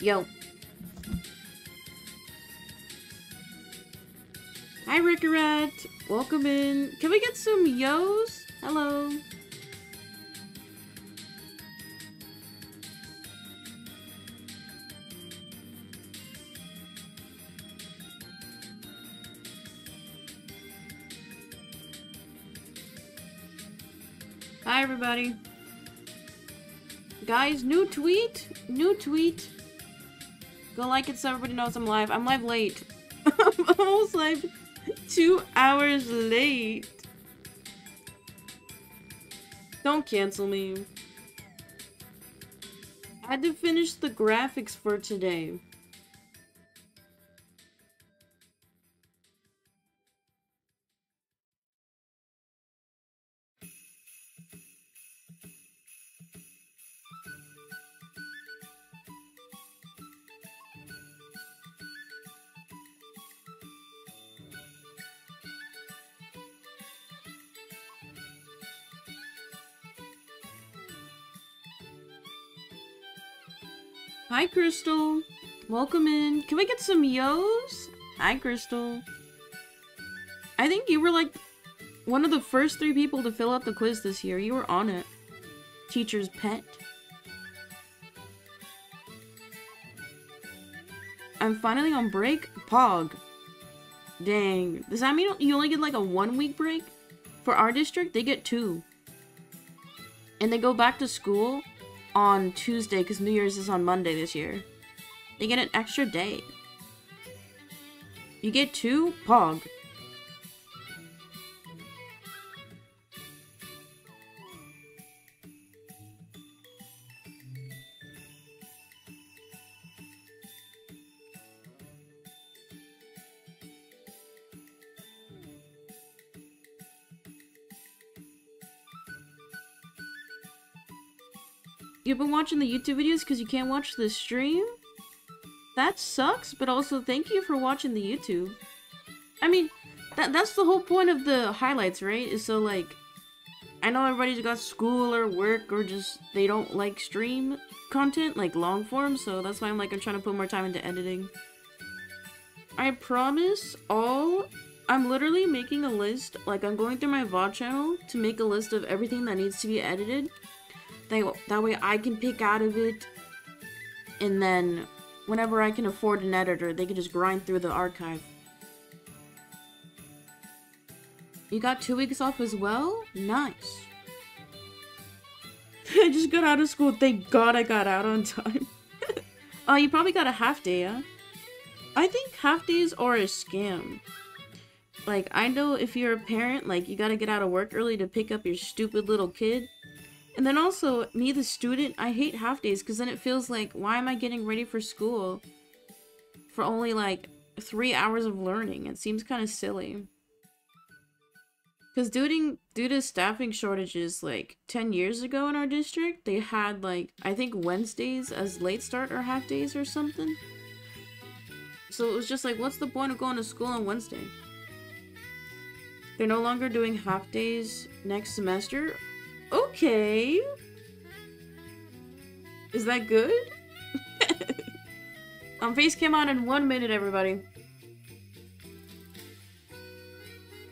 Yo. Hi, Rickarat. Welcome in. Can we get some yos? Hello. Hi, everybody. Guys, new tweet. New tweet. Go like it so everybody knows I'm live. I'm live late. I'm almost live two hours late. Don't cancel me. I had to finish the graphics for today. Crystal. Welcome in. Can we get some yos? Hi, Crystal. I think you were like one of the first three people to fill out the quiz this year. You were on it. Teacher's pet. I'm finally on break? Pog. Dang. Does that mean you only get like a one week break? For our district, they get two. And they go back to school on Tuesday because New Year's is on Monday this year. They get an extra day. You get two? Pog. You've been watching the YouTube videos because you can't watch the stream? That sucks, but also thank you for watching the YouTube. I mean, that that's the whole point of the highlights, right? Is so like, I know everybody's got school or work or just they don't like stream content, like long form, so that's why I'm like, I'm trying to put more time into editing. I promise all, I'm literally making a list, like I'm going through my VOD channel to make a list of everything that needs to be edited that way I can pick out of it, and then whenever I can afford an editor, they can just grind through the archive. You got two weeks off as well? Nice. I just got out of school. Thank God I got out on time. Oh, uh, you probably got a half day, yeah? I think half days are a scam. Like, I know if you're a parent, like, you gotta get out of work early to pick up your stupid little kid. And then also, me the student, I hate half days because then it feels like, why am I getting ready for school for only like three hours of learning? It seems kind of silly. Because due, due to staffing shortages like 10 years ago in our district, they had like, I think Wednesdays as late start or half days or something. So it was just like, what's the point of going to school on Wednesday? They're no longer doing half days next semester. Okay. Is that good? um, face came on in one minute, everybody.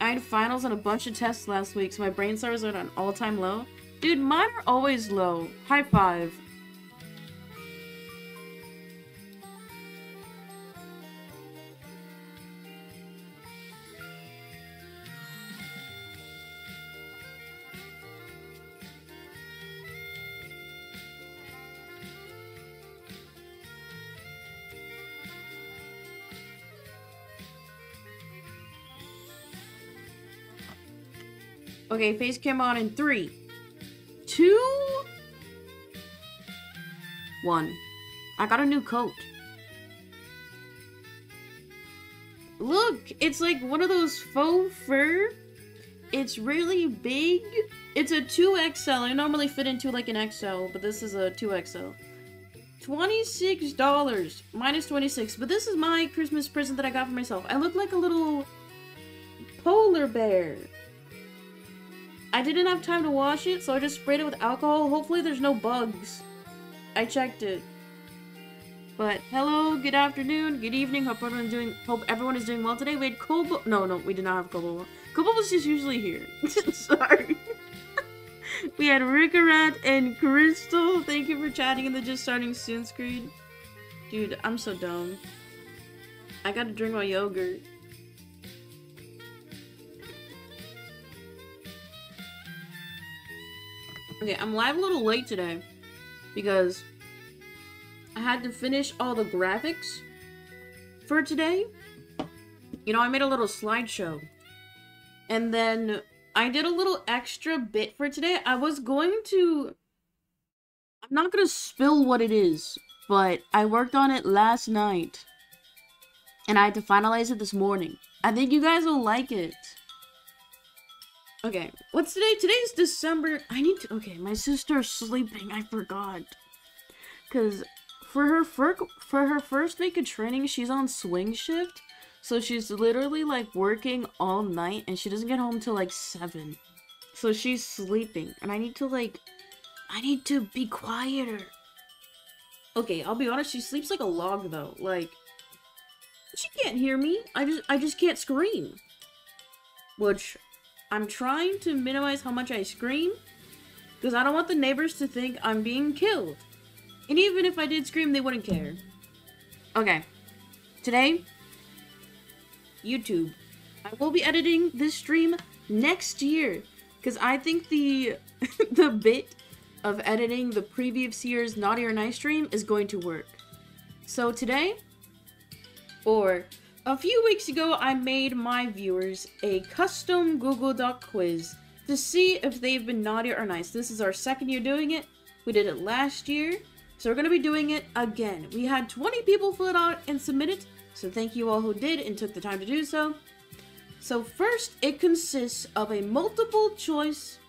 I had finals and a bunch of tests last week, so my brain cells are at an all-time low. Dude, mine are always low. High five. Okay, face cam on in three, two, one. I got a new coat. Look, it's like one of those faux fur. It's really big. It's a 2XL. I normally fit into like an XL, but this is a 2XL. $26 minus 26 but this is my christmas present that i got for myself i look like a little polar bear I didn't have time to wash it, so I just sprayed it with alcohol. Hopefully there's no bugs. I checked it. But hello, good afternoon, good evening. Hope everyone's doing. Hope everyone is doing well today. We had Kobo. No, no, we did not have Kobo. Kobo was just usually here. Sorry. we had Rickarat and Crystal. Thank you for chatting in the just starting soon screen. Dude, I'm so dumb. I gotta drink my yogurt. Okay, I'm live a little late today because I had to finish all the graphics for today. You know, I made a little slideshow. And then I did a little extra bit for today. I was going to... I'm not going to spill what it is, but I worked on it last night. And I had to finalize it this morning. I think you guys will like it. Okay, what's today? Today's December. I need to. Okay, my sister's sleeping. I forgot. Cause for her fir- for her first week of training, she's on swing shift, so she's literally like working all night, and she doesn't get home till like seven. So she's sleeping, and I need to like, I need to be quieter. Okay, I'll be honest. She sleeps like a log though. Like, she can't hear me. I just I just can't scream. Which I'm trying to minimize how much I scream because I don't want the neighbors to think I'm being killed. And even if I did scream, they wouldn't care. Okay. Today, YouTube. I will be editing this stream next year because I think the the bit of editing the previous year's Naughty or Nice stream is going to work. So today, or a few weeks ago, I made my viewers a custom Google Doc quiz to see if they've been naughty or nice. This is our second year doing it. We did it last year, so we're going to be doing it again. We had 20 people fill it out and submit it, so thank you all who did and took the time to do so. So first, it consists of a multiple choice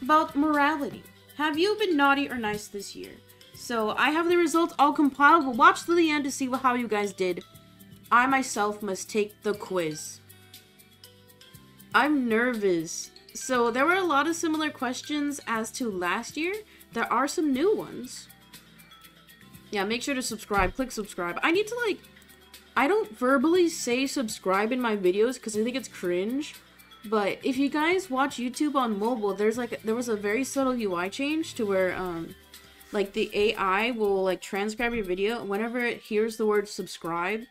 about morality. Have you been naughty or nice this year? So I have the results all compiled. We'll watch to the end to see how you guys did. I myself must take the quiz. I'm nervous. So there were a lot of similar questions as to last year. There are some new ones. Yeah, make sure to subscribe. Click subscribe. I need to like... I don't verbally say subscribe in my videos because I think it's cringe. But if you guys watch YouTube on mobile, there's like... There was a very subtle UI change to where, um... Like, the AI will, like, transcribe your video. Whenever it hears the word subscribe,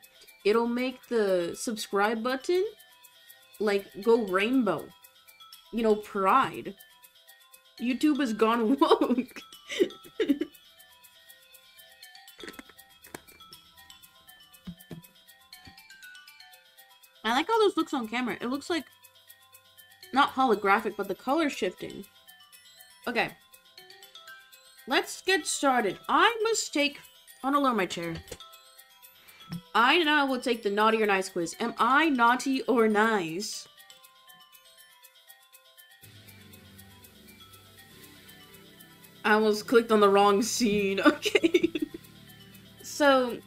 it'll make the subscribe button like go rainbow. You know, pride. YouTube has gone woke. I like how this looks on camera. It looks like not holographic, but the color shifting. Okay. Let's get started. I must take... Want to lower my chair. I now will take the naughty or nice quiz. Am I naughty or nice? I almost clicked on the wrong scene. Okay. so,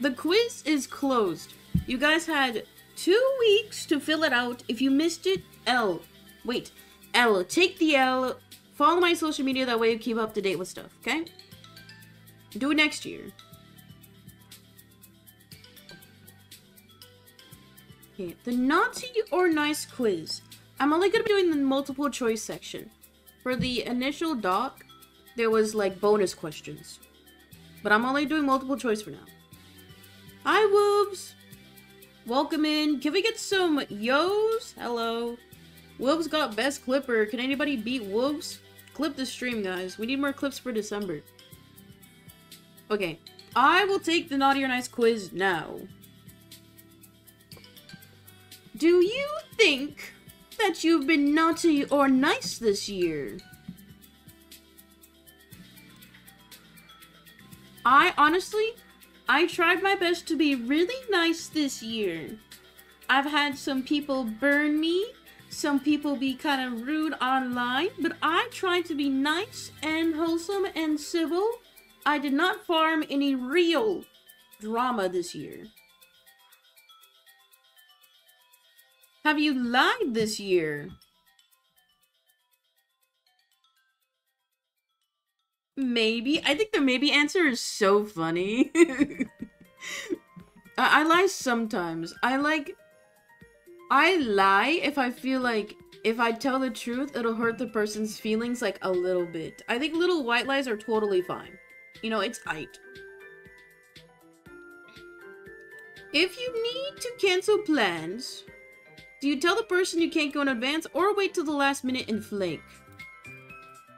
the quiz is closed. You guys had two weeks to fill it out. If you missed it, L. Wait. L. Take the L. Follow my social media. That way you keep up to date with stuff, okay? Do it next year. Okay, the naughty or nice quiz. I'm only gonna be doing the multiple choice section. For the initial doc, there was like bonus questions. But I'm only doing multiple choice for now. Hi, Wolves! Welcome in. Can we get some yo's? Hello. Wolves got best clipper. Can anybody beat Wolves? Clip the stream, guys. We need more clips for December. Okay. I will take the naughty or nice quiz now. Do you think that you've been naughty or nice this year? I honestly, I tried my best to be really nice this year. I've had some people burn me, some people be kind of rude online, but I tried to be nice and wholesome and civil. I did not farm any real drama this year. Have you lied this year? Maybe. I think the maybe answer is so funny. I, I lie sometimes. I like... I lie if I feel like if I tell the truth, it'll hurt the person's feelings like a little bit. I think little white lies are totally fine. You know, it's aight. If you need to cancel plans, do you tell the person you can't go in advance or wait till the last minute and flake?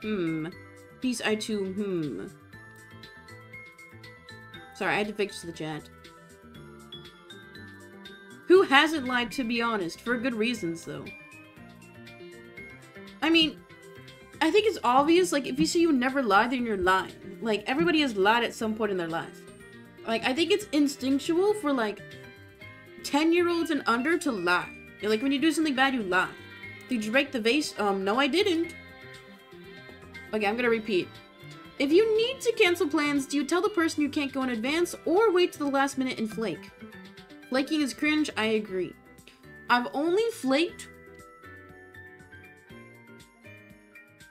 Hmm. Peace I too, hmm. Sorry, I had to fix the chat. Who hasn't lied, to be honest? For good reasons, though. I mean, I think it's obvious, like, if you say you never lie, then you're lying. Like, everybody has lied at some point in their life. Like, I think it's instinctual for, like, 10-year-olds and under to lie. Like, when you do something bad, you lie. Did you break the vase? Um, no, I didn't. Okay, I'm gonna repeat. If you need to cancel plans, do you tell the person you can't go in advance, or wait to the last minute and flake? Flaking is cringe, I agree. I've only flaked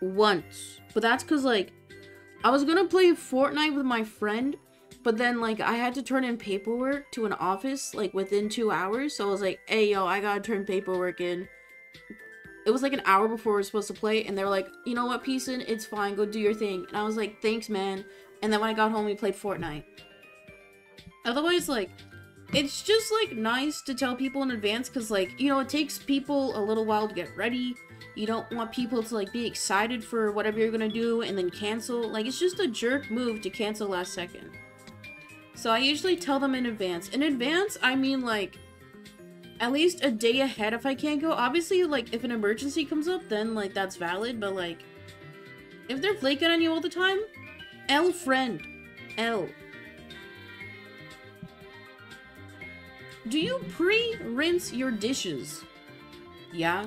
once. But that's because, like, I was gonna play Fortnite with my friend, but then, like, I had to turn in paperwork to an office, like, within two hours. So I was like, hey, yo, I gotta turn paperwork in. It was like an hour before we are supposed to play, and they were like, you know what, Peacein, it's fine, go do your thing. And I was like, thanks, man. And then when I got home, we played Fortnite. Otherwise, like, it's just, like, nice to tell people in advance, because, like, you know, it takes people a little while to get ready. You don't want people to, like, be excited for whatever you're gonna do and then cancel. Like, it's just a jerk move to cancel last second. So I usually tell them in advance. In advance, I mean like at least a day ahead if I can't go. Obviously, like if an emergency comes up, then like that's valid, but like if they're flaking on you all the time, L friend. L. Do you pre-rinse your dishes? Yeah.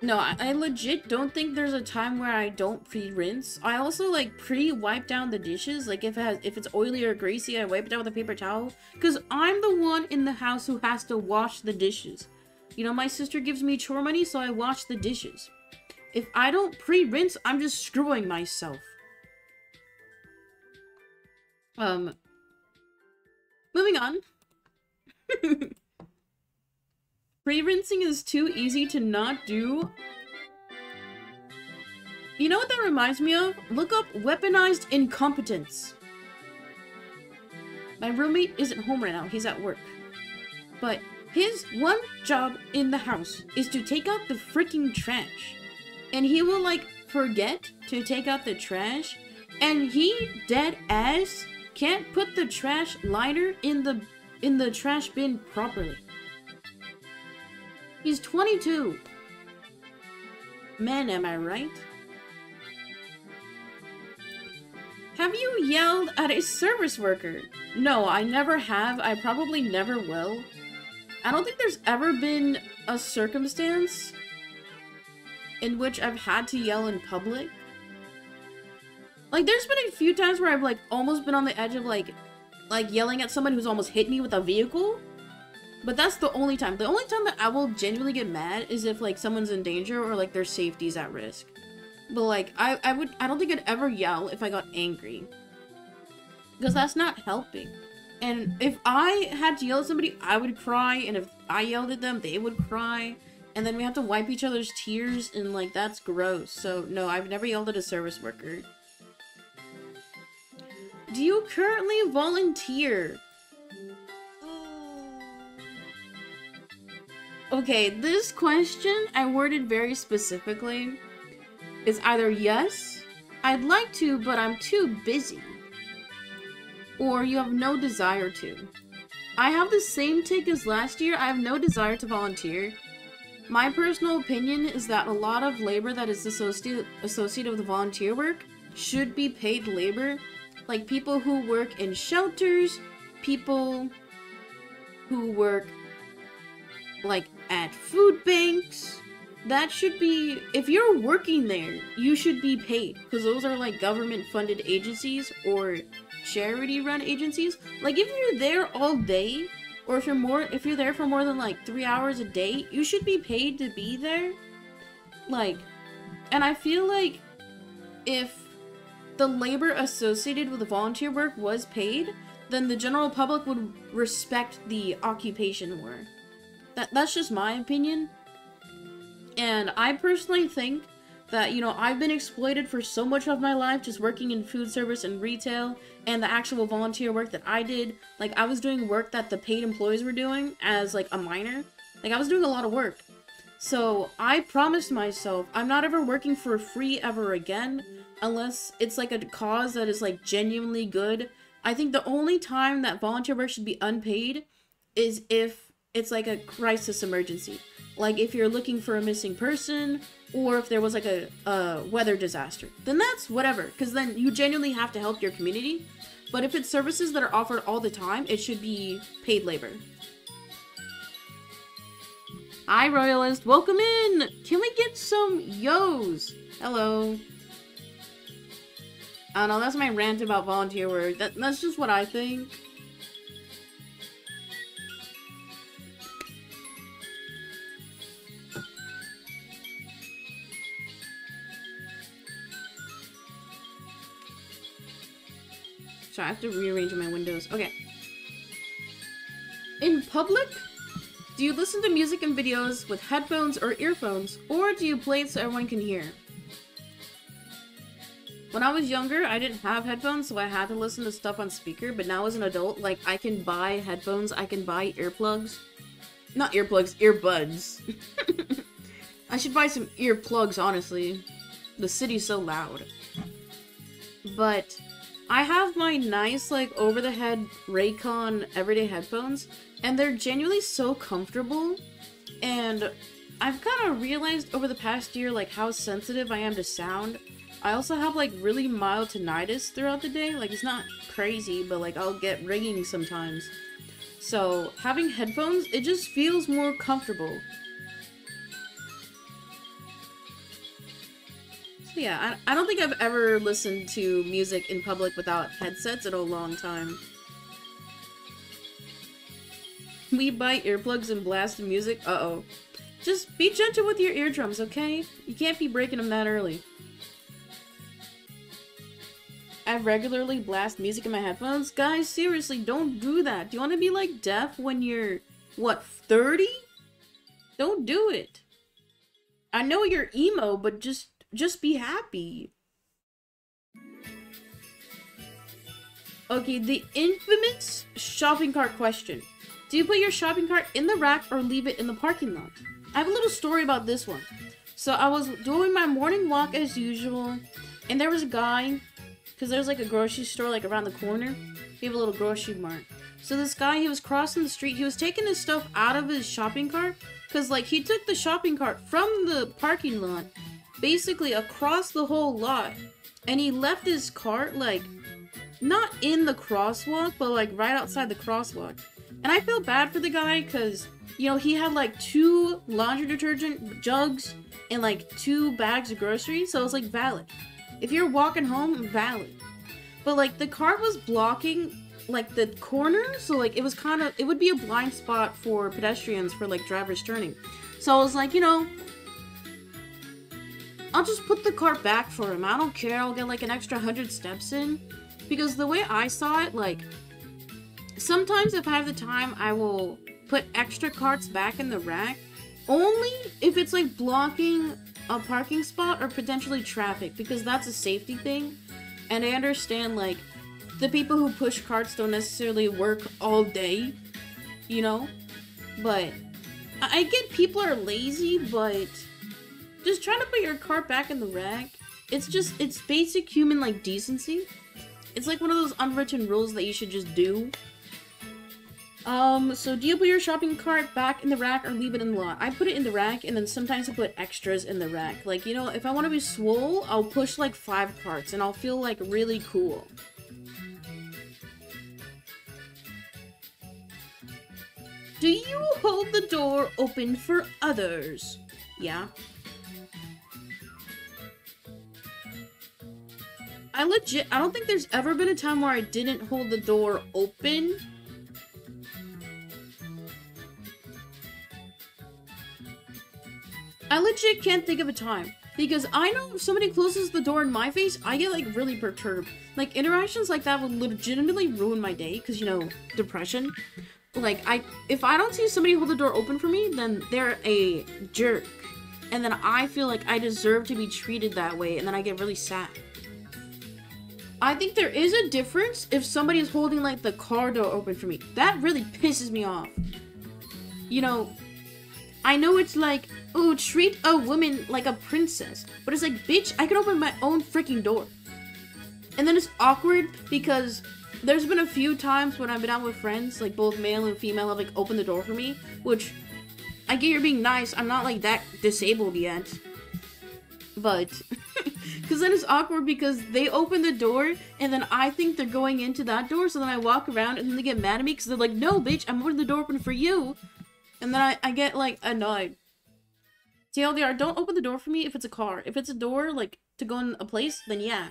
No, I, legit don't think there's a time where I don't pre-rinse. I also like pre-wipe down the dishes. Like if it has, if it's oily or greasy, I wipe it down with a paper towel. Cause I'm the one in the house who has to wash the dishes. You know, my sister gives me chore money, so I wash the dishes. If I don't pre-rinse, I'm just screwing myself. Um, moving on. Pre-rinsing is too easy to not do. You know what that reminds me of? Look up weaponized incompetence. My roommate isn't home right now, he's at work. But his one job in the house is to take out the freaking trash. And he will like forget to take out the trash and he dead ass can't put the trash liner in the in the trash bin properly. He's 22. Men, am I right? Have you yelled at a service worker? No, I never have. I probably never will. I don't think there's ever been a circumstance in which I've had to yell in public. Like, there's been a few times where I've, like, almost been on the edge of, like, like, yelling at someone who's almost hit me with a vehicle. But that's the only time. The only time that I will genuinely get mad is if like someone's in danger or like their safety's at risk. But like I, I would I don't think I'd ever yell if I got angry. Because that's not helping. And if I had to yell at somebody, I would cry, and if I yelled at them, they would cry. And then we have to wipe each other's tears, and like that's gross. So no, I've never yelled at a service worker. Do you currently volunteer? Okay, this question I worded very specifically is either yes, I'd like to, but I'm too busy, or you have no desire to. I have the same take as last year. I have no desire to volunteer. My personal opinion is that a lot of labor that is associated associated with volunteer work should be paid labor. Like people who work in shelters, people who work like at food banks. That should be, if you're working there, you should be paid because those are like government funded agencies or charity run agencies. Like if you're there all day or if you're more, if you're there for more than like three hours a day, you should be paid to be there. Like, And I feel like if the labor associated with the volunteer work was paid, then the general public would respect the occupation more. That that's just my opinion. And I personally think that, you know, I've been exploited for so much of my life just working in food service and retail and the actual volunteer work that I did. Like, I was doing work that the paid employees were doing as, like, a minor. Like, I was doing a lot of work. So, I promised myself I'm not ever working for free ever again unless it's, like, a cause that is, like, genuinely good. I think the only time that volunteer work should be unpaid is if it's, like, a crisis emergency. Like, if you're looking for a missing person or if there was like a, a weather disaster, then that's whatever, because then you genuinely have to help your community. But if it's services that are offered all the time, it should be paid labor. Hi, Royalist. Welcome in. Can we get some yo's? Hello. I don't know. That's my rant about volunteer work. That, that's just what I think. So I have to rearrange my windows. Okay. In public, do you listen to music and videos with headphones or earphones, or do you play it so everyone can hear? When I was younger, I didn't have headphones, so I had to listen to stuff on speaker, but now as an adult, like, I can buy headphones, I can buy earplugs. Not earplugs, earbuds. I should buy some earplugs, honestly. The city's so loud. But I have my nice, like, over-the-head Raycon everyday headphones, and they're genuinely so comfortable, and I've kind of realized over the past year, like, how sensitive I am to sound. I also have, like, really mild tinnitus throughout the day, like, it's not crazy, but, like, I'll get ringing sometimes. So, having headphones, it just feels more comfortable. Yeah, I, I don't think I've ever listened to music in public without headsets in a long time. We buy earplugs and blast music? Uh-oh. Just be gentle with your eardrums, okay? You can't be breaking them that early. I regularly blast music in my headphones? Guys, seriously, don't do that. Do you want to be, like, deaf when you're, what, 30? Don't do it. I know you're emo, but just just be happy. Okay, the infamous shopping cart question. Do you put your shopping cart in the rack or leave it in the parking lot? I have a little story about this one. So I was doing my morning walk as usual, and there was a guy, because there's like a grocery store like around the corner. We have a little grocery mart. So this guy, he was crossing the street. He was taking his stuff out of his shopping cart, because like he took the shopping cart from the parking lot basically across the whole lot. And he left his cart, like, not in the crosswalk, but, like, right outside the crosswalk. And I feel bad for the guy, because, you know, he had, like, two laundry detergent jugs and, like, two bags of groceries, so it's, like, valid. If you're walking home, valid. But, like, the cart was blocking, like, the corner, so, like, it was kind of, it would be a blind spot for pedestrians for, like, drivers turning. So I was like, you know, I'll just put the cart back for him. I don't care. I'll get like an extra 100 steps in. Because the way I saw it, like, sometimes if I have the time, I will put extra carts back in the rack. Only if it's like blocking a parking spot or potentially traffic. Because that's a safety thing. And I understand, like, the people who push carts don't necessarily work all day. You know? But I get people are lazy, but just trying to put your cart back in the rack. It's just, it's basic human, like, decency. It's like one of those unwritten rules that you should just do. Um, so do you put your shopping cart back in the rack or leave it in the lot? I put it in the rack and then sometimes I put extras in the rack. Like, you know, if I want to be swole, I'll push like five carts and I'll feel like really cool. Do you hold the door open for others? Yeah. I legit, I don't think there's ever been a time where I didn't hold the door open. I legit can't think of a time. Because I know if somebody closes the door in my face, I get like really perturbed. Like interactions like that would legitimately ruin my day because you know, depression. Like I if I don't see somebody hold the door open for me, then they're a jerk. And then I feel like I deserve to be treated that way and then I get really sad. I think there is a difference if somebody is holding like the car door open for me. That really pisses me off. You know, I know it's like, oh, treat a woman like a princess. But it's like, bitch, I can open my own freaking door. And then it's awkward because there's been a few times when I've been out with friends, like both male and female, have like opened the door for me, which I get you're being nice. I'm not like that disabled yet. But Because then it's awkward because they open the door and then I think they're going into that door. So then I walk around and then they get mad at me because they're like, no, bitch, I'm holding the door open for you. And then I, I get like annoyed. TLDR, don't open the door for me if it's a car. If it's a door, like, to go in a place, then yeah.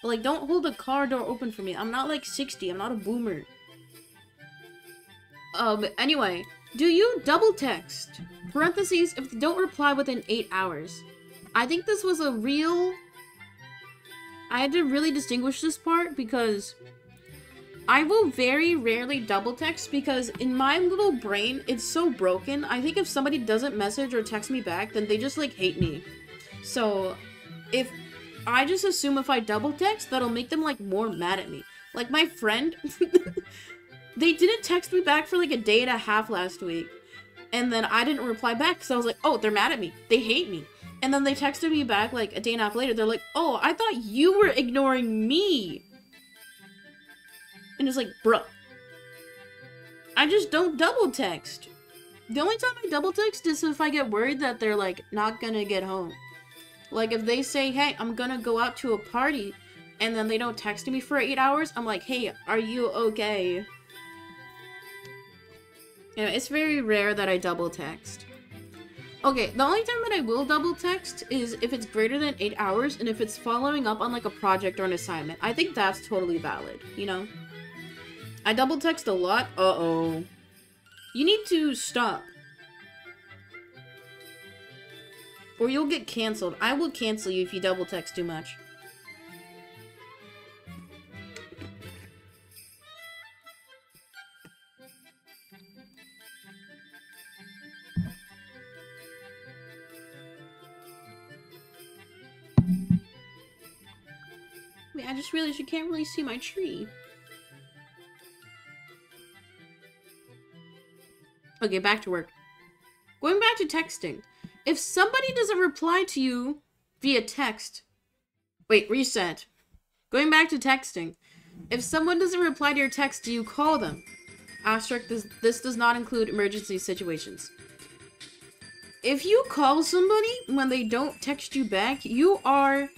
But like, don't hold the car door open for me. I'm not like 60. I'm not a boomer. Um, anyway. Do you double text? Parentheses, if they don't reply within 8 hours. I think this was a real I had to really distinguish this part because I will very rarely double text because in my little brain, it's so broken. I think if somebody doesn't message or text me back, then they just like hate me. So if I just assume if I double text, that'll make them like more mad at me. Like my friend, they didn't text me back for like a day and a half last week. And then I didn't reply back because I was like, oh, they're mad at me. They hate me. And then they texted me back like a day and a half later. They're like, oh, I thought you were ignoring me. And it's like, bruh. I just don't double text. The only time I double text is if I get worried that they're like not gonna get home. Like if they say, hey, I'm gonna go out to a party and then they don't text me for eight hours, I'm like, hey, are you okay? Yeah, it's very rare that I double text. Okay, the only time that I will double text is if it's greater than 8 hours and if it's following up on like a project or an assignment. I think that's totally valid, you know? I double text a lot. Uh-oh. You need to stop. Or you'll get canceled. I will cancel you if you double text too much. Wait, I just realized you can't really see my tree. Okay, back to work. Going back to texting. If somebody doesn't reply to you via text... Wait, reset. Going back to texting. If someone doesn't reply to your text, do you call them? Asterisk, this, this does not include emergency situations. If you call somebody when they don't text you back, you are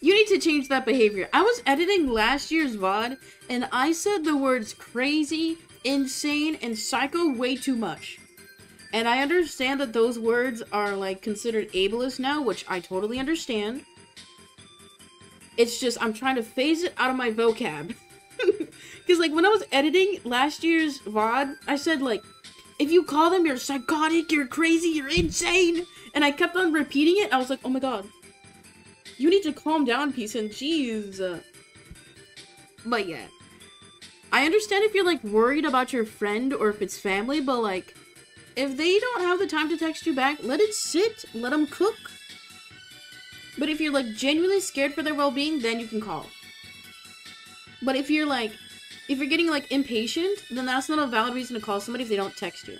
you need to change that behavior. I was editing last year's VOD, and I said the words crazy, insane, and psycho way too much. And I understand that those words are, like, considered ableist now, which I totally understand. It's just, I'm trying to phase it out of my vocab. Because, like, when I was editing last year's VOD, I said, like, if you call them, you're psychotic, you're crazy, you're insane. And I kept on repeating it. I was like, oh my god, you need to calm down, Peace and Jeez. But yeah. I understand if you're like worried about your friend or if it's family, but like if they don't have the time to text you back, let it sit. Let them cook. But if you're like genuinely scared for their well-being, then you can call. But if you're like if you're getting like impatient, then that's not a valid reason to call somebody if they don't text you.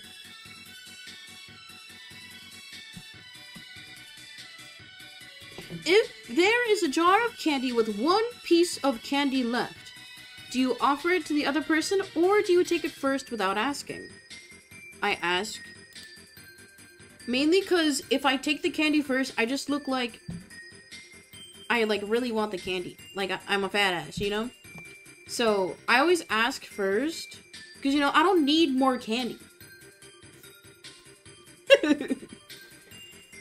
If there is a jar of candy with one piece of candy left, do you offer it to the other person or do you take it first without asking? I ask. Mainly because if I take the candy first, I just look like I like really want the candy. Like I I'm a fat ass, you know? So I always ask first because you know I don't need more candy.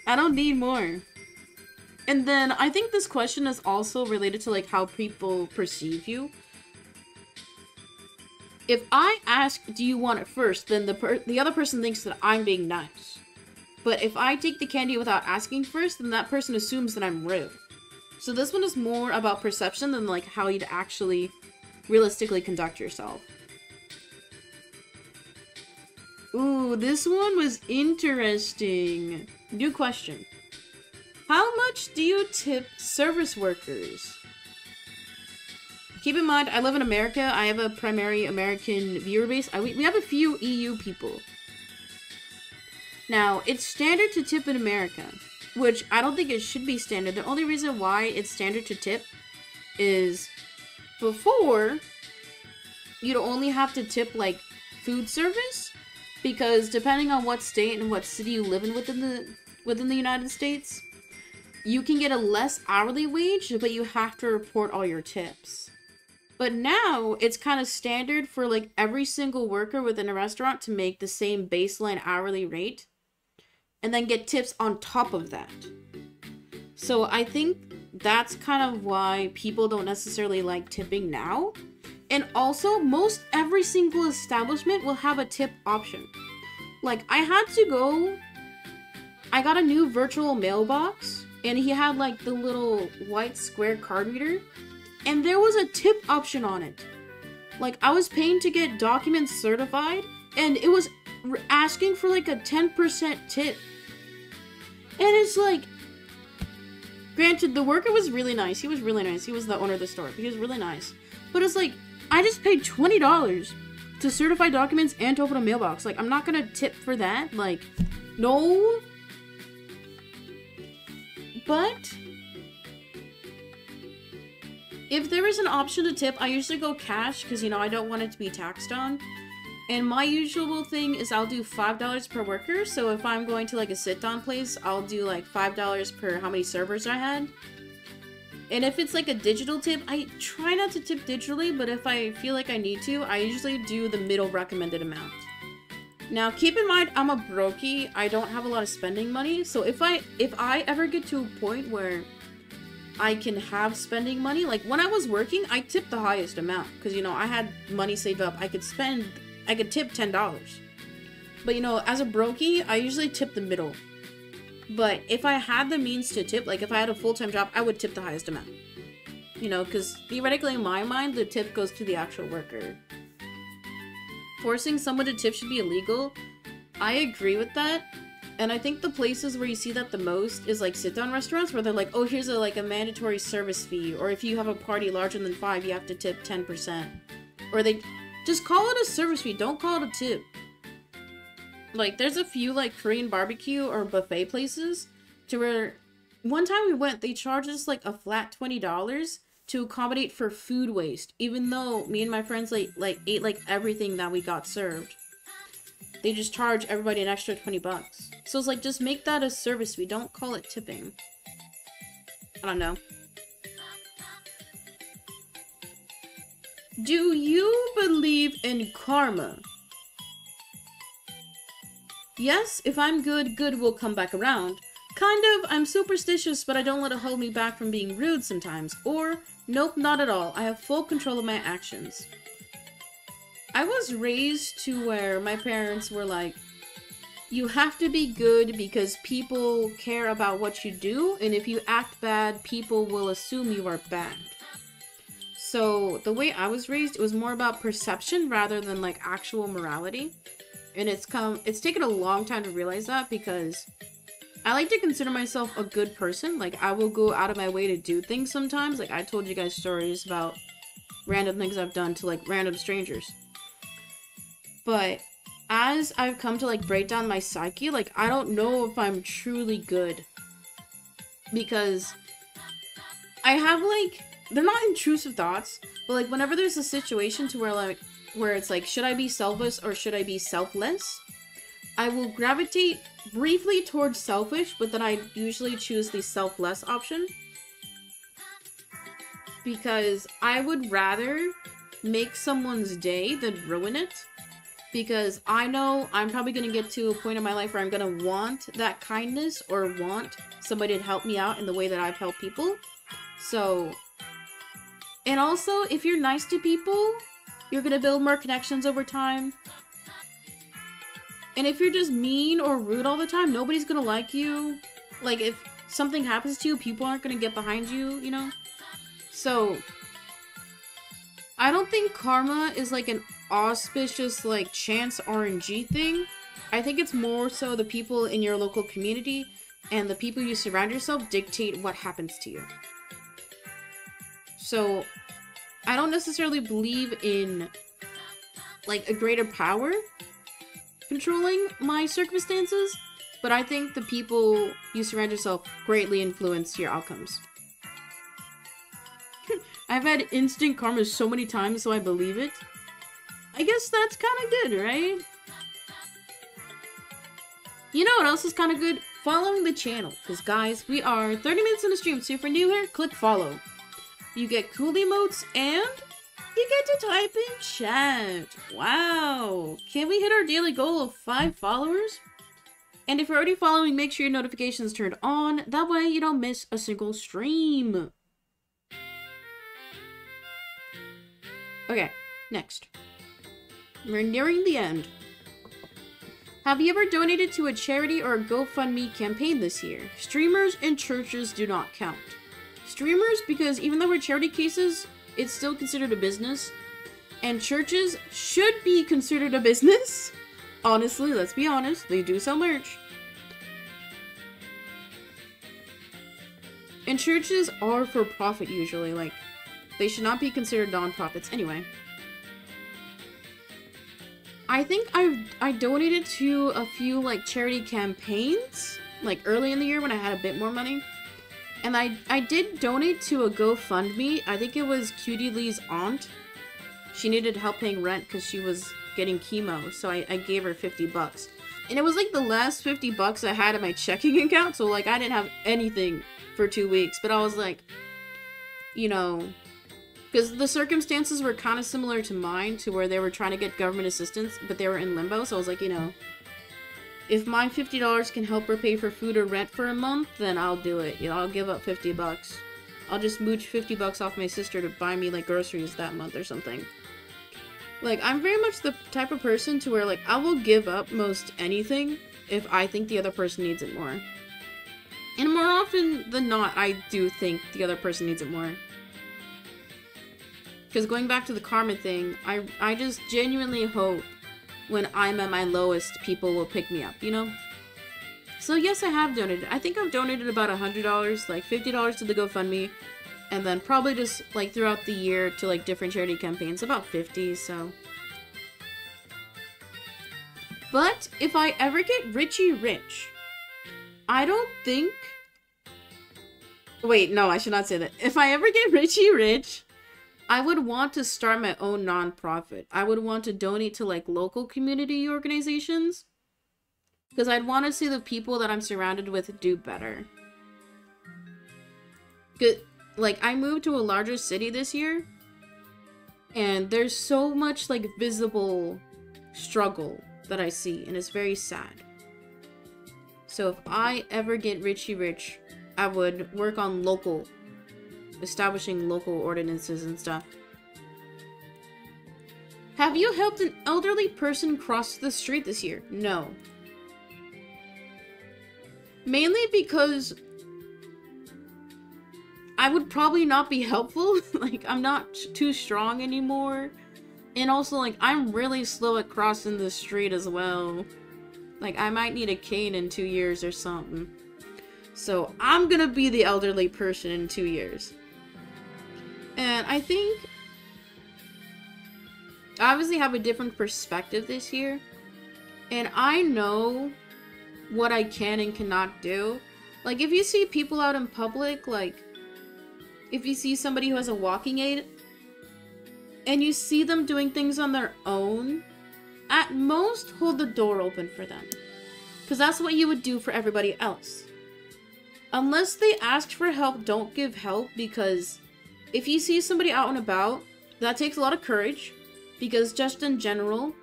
I don't need more. And then I think this question is also related to like how people perceive you. If I ask, do you want it first, then the the other person thinks that I'm being nice. But if I take the candy without asking first, then that person assumes that I'm rude. So this one is more about perception than like how you'd actually realistically conduct yourself. Ooh, this one was interesting. New question. How much do you tip service workers? Keep in mind, I live in America. I have a primary American viewer base. I, we have a few EU people. Now, it's standard to tip in America, which I don't think it should be standard. The only reason why it's standard to tip is before, you'd only have to tip like food service because depending on what state and what city you live in within the within the United States, you can get a less hourly wage, but you have to report all your tips. But now it's kind of standard for like every single worker within a restaurant to make the same baseline hourly rate and then get tips on top of that. So I think that's kind of why people don't necessarily like tipping now. And also, most every single establishment will have a tip option. Like, I had to go. I got a new virtual mailbox, and he had like the little white square card reader, and there was a tip option on it. Like, I was paying to get documents certified, and it was asking for like a 10% tip. And it's like, granted, the worker was really nice. He was really nice. He was the owner of the store. He was really nice. But it's like, I just paid $20 to certify documents and to open a mailbox. Like, I'm not gonna tip for that. Like, no. But if there is an option to tip, I usually go cash because, you know, I don't want it to be taxed on. And my usual thing is I'll do $5 per worker. So if I'm going to like a sit-down place, I'll do like $5 per how many servers I had. And if it's like a digital tip, I try not to tip digitally, but if I feel like I need to, I usually do the middle recommended amount. Now, keep in mind, I'm a brokey. I don't have a lot of spending money. So if I if I ever get to a point where I can have spending money, like when I was working, I tipped the highest amount because you know I had money saved up. I could spend I could tip $10. But you know, as a brokey, I usually tip the middle. But if I had the means to tip, like if I had a full-time job, I would tip the highest amount. You know, because theoretically in my mind, the tip goes to the actual worker. Forcing someone to tip should be illegal. I agree with that. And I think the places where you see that the most is like sit-down restaurants where they're like, oh, here's a like a mandatory service fee. Or if you have a party larger than five, you have to tip 10%. Or they just call it a service fee. Don't call it a tip. Like, there's a few, like, Korean barbecue or buffet places to where one time we went, they charged us, like, a flat $20 to accommodate for food waste, even though me and my friends, like, like ate, like, everything that we got served. They just charge everybody an extra 20 bucks. So it's like, just make that a service fee. Don't call it tipping. I don't know. Do you believe in karma? Yes, if I'm good, good will come back around. Kind of, I'm superstitious, but I don't let it hold me back from being rude sometimes. Or, nope, not at all. I have full control of my actions. I was raised to where my parents were like, you have to be good because people care about what you do, and if you act bad, people will assume you are bad. So the way I was raised, it was more about perception rather than like actual morality. And it's come it's taken a long time to realize that because I like to consider myself a good person. Like I will go out of my way to do things sometimes. Like I told you guys stories about random things I've done to like random strangers. But as I've come to like break down my psyche, like I don't know if I'm truly good. Because I have like they're not intrusive thoughts, but like whenever there's a situation to where like where it's like should I be selfish or should I be selfless? I will gravitate briefly towards selfish, but then I usually choose the selfless option. Because I would rather make someone's day than ruin it. Because I know I'm probably going to get to a point in my life where I'm going to want that kindness or want somebody to help me out in the way that I've helped people. So and also, if you're nice to people, you're gonna build more connections over time. And if you're just mean or rude all the time, nobody's gonna like you. Like, if something happens to you, people aren't gonna get behind you, you know? So, I don't think karma is like an auspicious, like, chance RNG thing. I think it's more so the people in your local community and the people you surround yourself dictate what happens to you. So, I don't necessarily believe in like a greater power controlling my circumstances, but I think the people you surround yourself greatly influence your outcomes. I've had instant karma so many times, so I believe it. I guess that's kind of good, right? You know what else is kind of good? Following the channel. Because, guys, we are 30 minutes in the stream, so if you're new here, click follow. You get cool emotes, and you get to type in chat. Wow. Can we hit our daily goal of 5 followers? And if you're already following, make sure your notifications turned on. That way you don't miss a single stream. Okay, next. We're nearing the end. Have you ever donated to a charity or a GoFundMe campaign this year? Streamers and churches do not count. Streamers, because even though we're charity cases, it's still considered a business. And churches should be considered a business. Honestly, let's be honest, they do sell merch. And churches are for profit usually, like, they should not be considered non-profits anyway. I think I I donated to a few like charity campaigns like early in the year when I had a bit more money. And I I did donate to a GoFundMe. I think it was Cutie Lee's aunt. She needed help paying rent because she was getting chemo, so I, I gave her 50 bucks. And it was like the last 50 bucks I had in my checking account, so like I didn't have anything for two weeks. But I was like, you know, because the circumstances were kind of similar to mine, to where they were trying to get government assistance, but they were in limbo. So I was like, you know, if my $50 can help her pay for food or rent for a month, then I'll do it. You know, I'll give up 50 bucks. I'll just mooch 50 bucks off my sister to buy me like groceries that month or something. Like, I'm very much the type of person to where like I will give up most anything if I think the other person needs it more. And more often than not, I do think the other person needs it more. Because going back to the karma thing, I, I just genuinely hope when I'm at my lowest, people will pick me up, you know? So yes, I have donated. I think I've donated about $100, like $50 to the GoFundMe, and then probably just, like, throughout the year to, like, different charity campaigns, about 50, so... But, if I ever get Richie rich, I don't think... Wait, no, I should not say that. If I ever get Richie rich, I would want to start my own nonprofit. I would want to donate to like local community organizations because I'd want to see the people that I'm surrounded with do better. Good. Like I moved to a larger city this year and there's so much like visible struggle that I see and it's very sad. So if I ever get Richie rich, I would work on local establishing local ordinances and stuff. Have you helped an elderly person cross the street this year? No. Mainly because I would probably not be helpful. like, I'm not too strong anymore. And also, like, I'm really slow at crossing the street as well. Like, I might need a cane in two years or something. So, I'm gonna be the elderly person in two years. And I think I obviously have a different perspective this year. And I know what I can and cannot do. Like, if you see people out in public, like, if you see somebody who has a walking aid, and you see them doing things on their own, at most, hold the door open for them. Because that's what you would do for everybody else. Unless they ask for help, don't give help because if you see somebody out and about, that takes a lot of courage because just in general,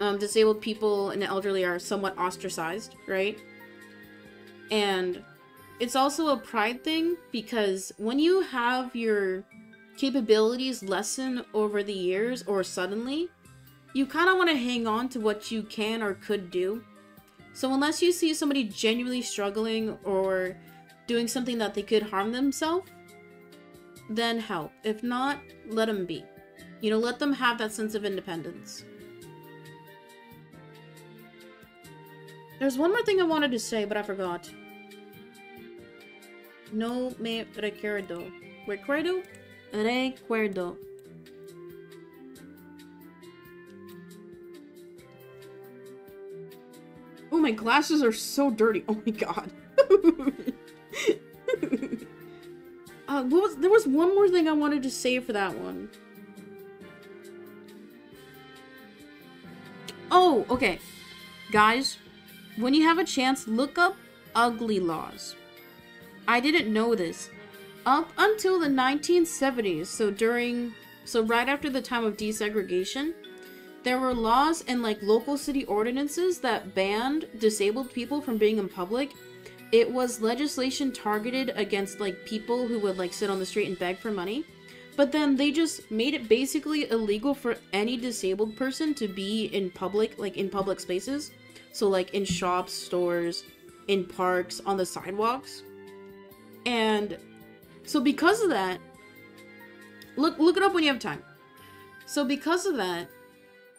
um, disabled people and the elderly are somewhat ostracized, right? And it's also a pride thing because when you have your capabilities lessen over the years or suddenly, you kind of want to hang on to what you can or could do. So unless you see somebody genuinely struggling or doing something that they could harm themselves, then help. If not, let them be. You know, let them have that sense of independence. There's one more thing I wanted to say, but I forgot. No me recuerdo. Recuerdo? Recuerdo. Oh, my glasses are so dirty. Oh my god. uh, was, there was one more thing I wanted to say for that one. Oh, okay. Guys, when you have a chance, look up ugly laws. I didn't know this. Up until the 1970s, so during, so right after the time of desegregation, there were laws and like local city ordinances that banned disabled people from being in public. It was legislation targeted against like people who would like sit on the street and beg for money. But then they just made it basically illegal for any disabled person to be in public, like in public spaces. So like in shops, stores, in parks, on the sidewalks. And so because of that, look look it up when you have time. So because of that,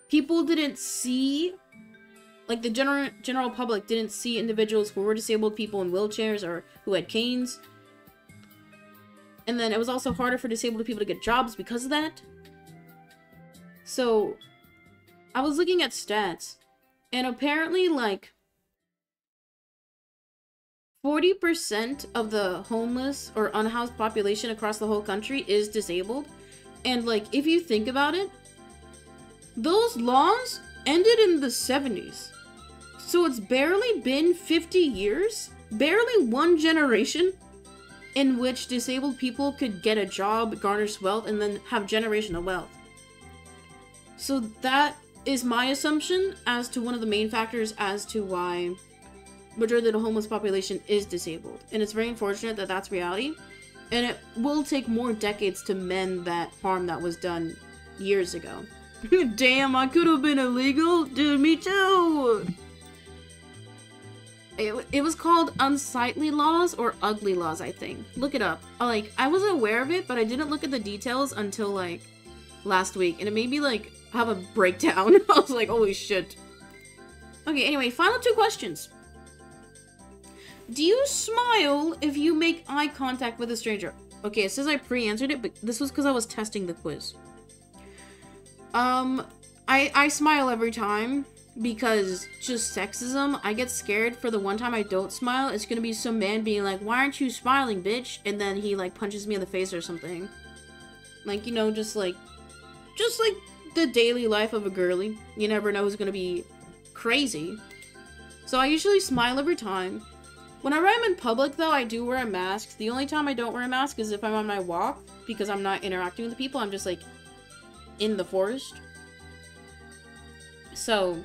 people didn't see like the general general public didn't see individuals who were disabled people in wheelchairs or who had canes. And then it was also harder for disabled people to get jobs because of that. So i was looking at stats and apparently like 40% of the homeless or unhoused population across the whole country is disabled. And like if you think about it those laws ended in the 70s. So it's barely been 50 years, barely one generation, in which disabled people could get a job, garnish wealth, and then have generational wealth. So that is my assumption as to one of the main factors as to why majority of the homeless population is disabled. And it's very unfortunate that that's reality. And it will take more decades to mend that harm that was done years ago. Damn, I could have been illegal. Dude, me too. It, it was called Unsightly Laws or Ugly Laws, I think. Look it up. Like, I was aware of it, but I didn't look at the details until, like, last week. And it made me, like, have a breakdown. I was like, holy shit. Okay, anyway, final two questions. Do you smile if you make eye contact with a stranger? Okay, it says I pre-answered it, but this was because I was testing the quiz. Um, I I smile every time because just sexism. I get scared for the one time I don't smile. It's gonna be some man being like, "Why aren't you smiling, bitch?" And then he like punches me in the face or something. Like you know, just like, just like the daily life of a girly. You never know who's gonna be crazy. So I usually smile every time. Whenever I'm in public, though, I do wear a mask. The only time I don't wear a mask is if I'm on my walk because I'm not interacting with the people. I'm just like in the forest. So,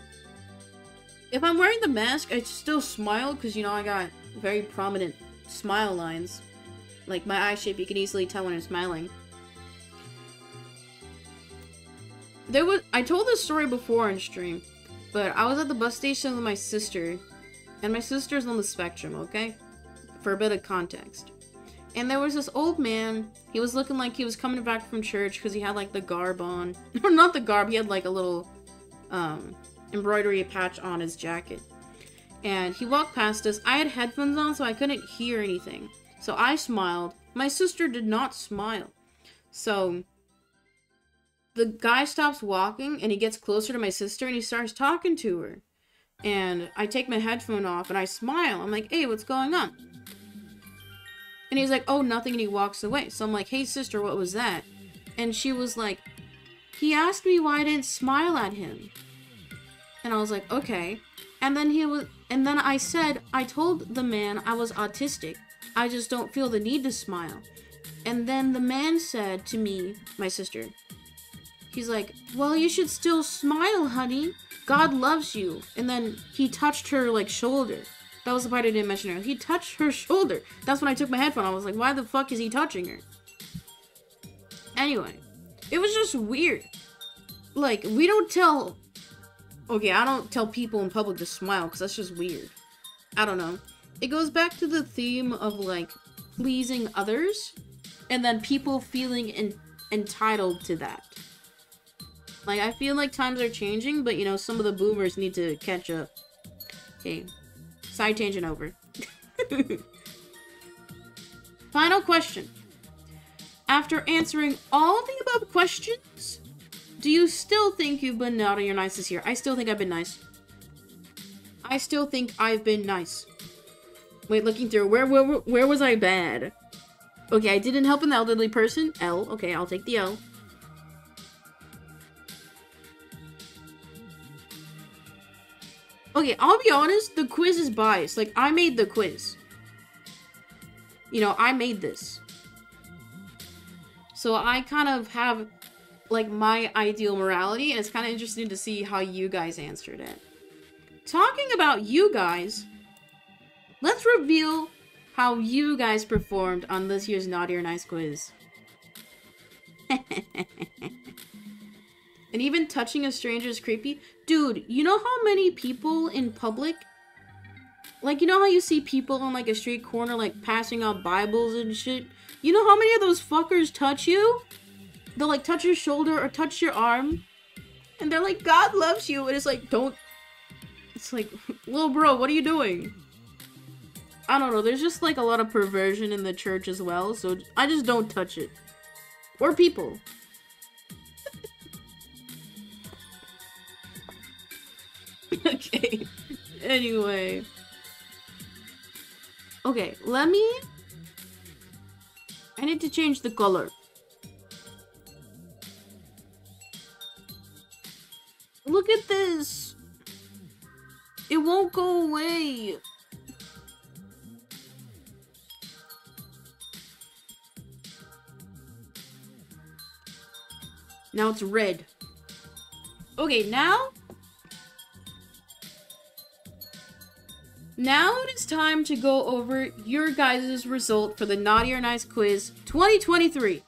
if I'm wearing the mask, I still smile because, you know, I got very prominent smile lines. Like, my eye shape, you can easily tell when I'm smiling. There was- I told this story before on stream, but I was at the bus station with my sister, and my sister's on the spectrum, okay? For a bit of context. And there was this old man. He was looking like he was coming back from church because he had like the garb on. or not the garb, he had like a little um, embroidery patch on his jacket. And he walked past us. I had headphones on so I couldn't hear anything. So I smiled. My sister did not smile. So the guy stops walking and he gets closer to my sister and he starts talking to her. And I take my headphone off and I smile. I'm like, hey, what's going on? And he's like, oh, nothing. And he walks away. So I'm like, hey, sister, what was that? And she was like, he asked me why I didn't smile at him. And I was like, okay. And then he was, and then I said, I told the man I was autistic. I just don't feel the need to smile. And then the man said to me, my sister, he's like, well, you should still smile, honey. God loves you. And then he touched her, like, shoulder. That was the part I didn't mention. He touched her shoulder. That's when I took my headphone. I was like, why the fuck is he touching her? Anyway, it was just weird. like, we don't tell... Okay, I don't tell people in public to smile, because that's just weird. I don't know. It goes back to the theme of, like, pleasing others, and then people feeling in entitled to that. Like, I feel like times are changing, but, you know, some of the boomers need to catch up. Okay. Side tangent over. Final question. After answering all the above questions, do you still think you've been naughty your nice this year? I still think I've been nice. I still think I've been nice. Wait, looking through, where, where, where was I bad? Okay, I didn't help an elderly person. L. Okay, I'll take the L. Okay, I'll be honest, the quiz is biased. Like, I made the quiz. You know, I made this. So I kind of have, like, my ideal morality, and it's kind of interesting to see how you guys answered it. Talking about you guys, let's reveal how you guys performed on this year's Naughty or Nice quiz. and even touching a stranger is creepy. Dude, you know how many people in public like you know how you see people on like a street corner like passing out Bibles and shit? You know how many of those fuckers touch you? They'll like touch your shoulder or touch your arm. And they're like, God loves you. And it's like, don't it's like, little bro, what are you doing? I don't know, there's just like a lot of perversion in the church as well, so I just don't touch it. Or people. okay. Anyway. Okay, let me... I need to change the color. Look at this! It won't go away! Now it's red. Okay, now Now it is time to go over your guys' result for the Naughty or Nice Quiz 2023.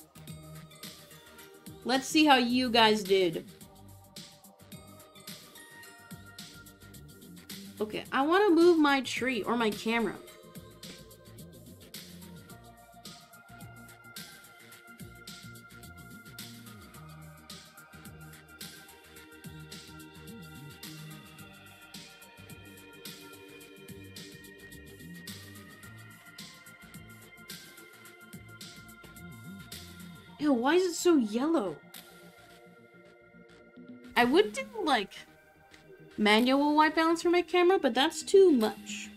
Let's see how you guys did. Okay, I want to move my tree or my camera. Ew, why is it so yellow? I would do, like, manual white balance for my camera, but that's too much.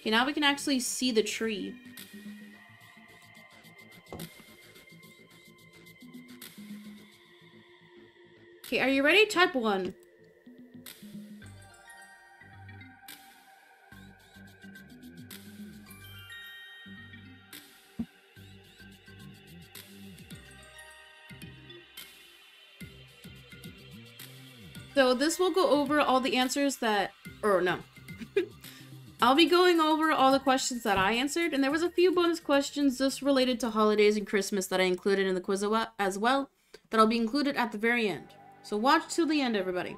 Okay, now we can actually see the tree. Okay, are you ready? Type 1. This will go over all the answers that, or no. I'll be going over all the questions that I answered, and there was a few bonus questions just related to holidays and Christmas that I included in the quiz as well, that'll be included at the very end. So watch till the end, everybody.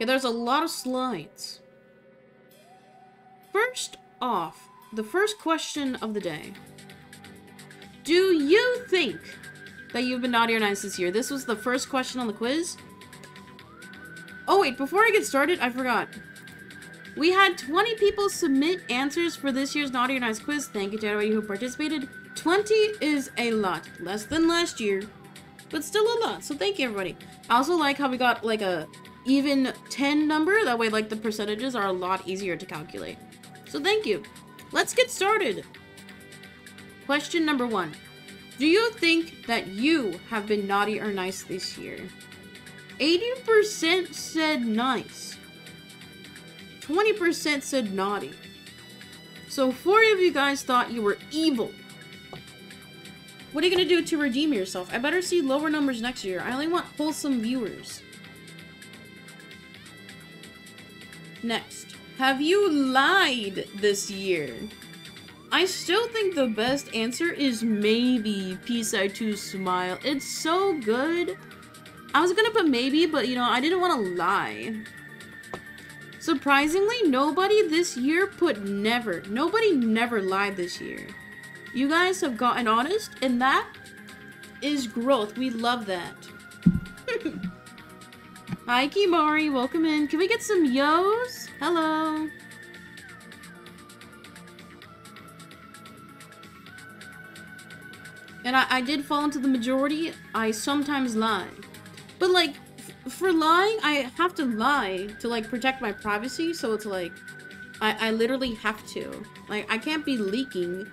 Yeah, there's a lot of slides. First off, the first question of the day. Do you think that you've been naughty or nice this year? This was the first question on the quiz. Oh wait, before I get started, I forgot. We had 20 people submit answers for this year's Naughty or Nice quiz. Thank you to everybody who participated. 20 is a lot. Less than last year, but still a lot. So thank you, everybody. I also like how we got like a even 10 number. That way, like, the percentages are a lot easier to calculate. So thank you. Let's get started. Question number one. Do you think that you have been naughty or nice this year? 80% said nice. 20% said naughty. So 40 of you guys thought you were evil. What are you gonna do to redeem yourself? I better see lower numbers next year. I only want wholesome viewers. Next. Have you lied this year? I still think the best answer is maybe Peace I 2 Smile. It's so good. I was gonna put maybe, but you know, I didn't want to lie. Surprisingly, nobody this year put never. Nobody never lied this year. You guys have gotten honest, and that is growth. We love that. Hi, Kimari. Welcome in. Can we get some yo's? Hello. And I, I did fall into the majority. I sometimes lie. But, like, for lying, I have to lie to, like, protect my privacy. So it's like, I, I literally have to. Like, I can't be leaking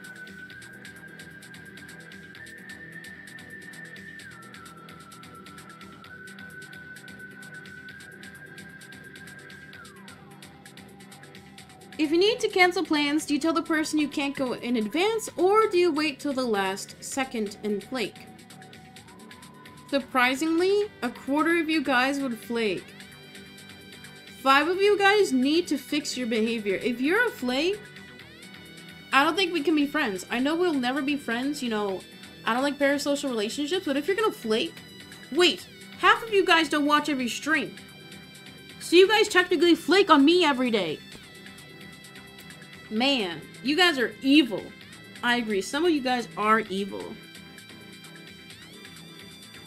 you need to cancel plans, do you tell the person you can't go in advance, or do you wait till the last second and flake? Surprisingly, a quarter of you guys would flake. Five of you guys need to fix your behavior. If you're a flake, I don't think we can be friends. I know we'll never be friends, you know, I don't like parasocial relationships, but if you're gonna flake, wait, half of you guys don't watch every stream. So you guys technically flake on me every day. Man, you guys are evil. I agree. Some of you guys are evil.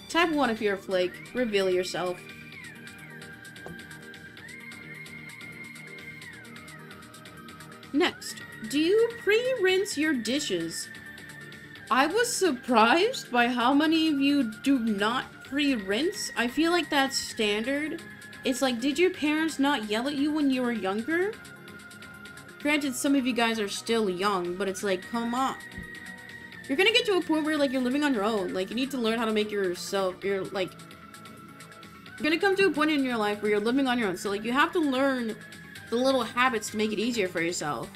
Type 1 if you're a flake. Reveal yourself. Next, do you pre-rinse your dishes? I was surprised by how many of you do not pre-rinse. I feel like that's standard. It's like, did your parents not yell at you when you were younger? Granted, some of you guys are still young, but it's like, come on. You're gonna get to a point where, like, you're living on your own. Like, you need to learn how to make yourself, you're, like... You're gonna come to a point in your life where you're living on your own. So, like, you have to learn the little habits to make it easier for yourself.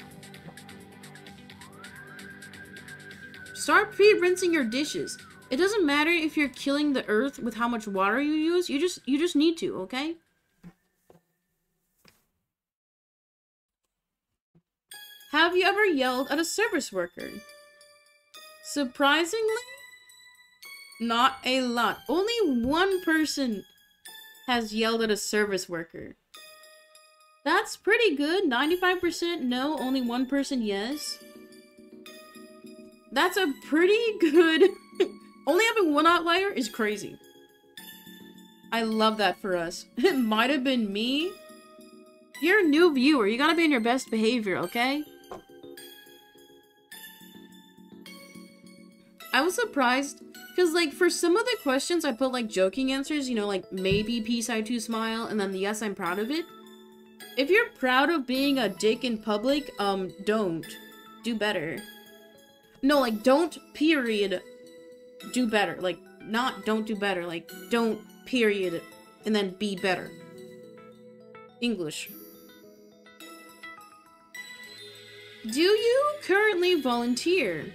Start pre-rinsing your dishes. It doesn't matter if you're killing the earth with how much water you use. You just you just need to, okay? Have you ever yelled at a service worker? Surprisingly, not a lot. Only one person has yelled at a service worker. That's pretty good. 95% no, only one person yes. That's a pretty good... only having one outlier is crazy. I love that for us. It might have been me. You're a new viewer. You gotta be in your best behavior, okay? I was surprised because like for some of the questions I put like joking answers, you know, like maybe peace I too smile and then the yes I'm proud of it. If you're proud of being a dick in public, um don't. Do better. No, like don't period do better. Like not don't do better, like don't period and then be better. English. Do you currently volunteer?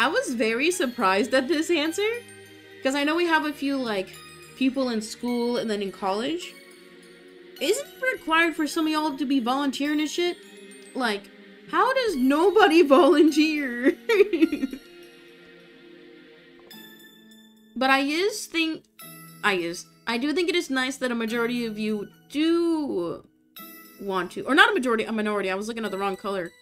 I was very surprised at this answer. Because I know we have a few, like, people in school and then in college. Isn't it required for some of y'all to be volunteering and shit? Like, how does nobody volunteer? but I is think... I is. I do think it is nice that a majority of you do want to. Or not a majority, a minority. I was looking at the wrong color.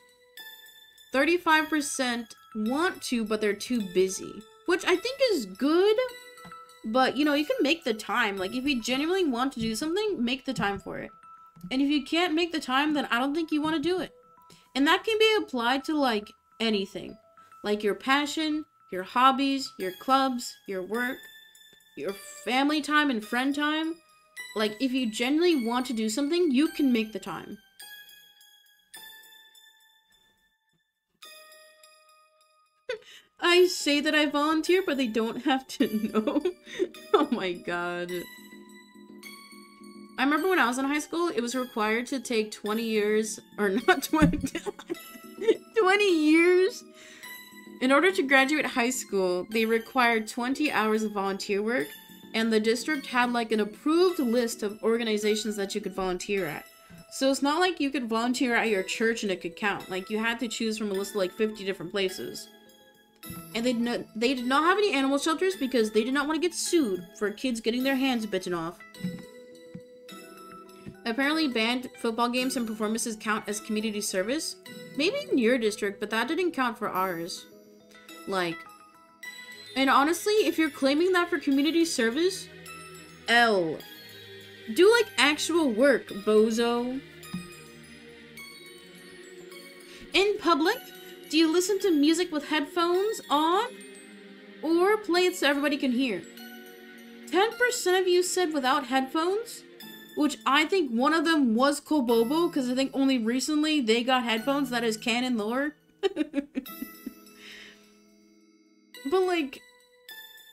35% want to, but they're too busy. Which I think is good, but you know, you can make the time. Like, if you genuinely want to do something, make the time for it. And if you can't make the time, then I don't think you want to do it. And that can be applied to like anything. Like your passion, your hobbies, your clubs, your work, your family time and friend time. Like, if you genuinely want to do something, you can make the time. I say that I volunteer, but they don't have to know. oh my god. I remember when I was in high school, it was required to take 20 years, or not 20, 20 years. In order to graduate high school, they required 20 hours of volunteer work, and the district had like an approved list of organizations that you could volunteer at. So it's not like you could volunteer at your church and it could count. Like you had to choose from a list of like 50 different places. And they did not, they did not have any animal shelters because they did not want to get sued for kids getting their hands bitten off. Apparently band football games and performances count as community service. Maybe in your district, but that didn't count for ours. Like, and honestly, if you're claiming that for community service, L. Do like actual work, bozo. In public, do you listen to music with headphones on? Or play it so everybody can hear? 10% of you said without headphones, which I think one of them was Kobobo, because I think only recently they got headphones, that is canon lore. but like,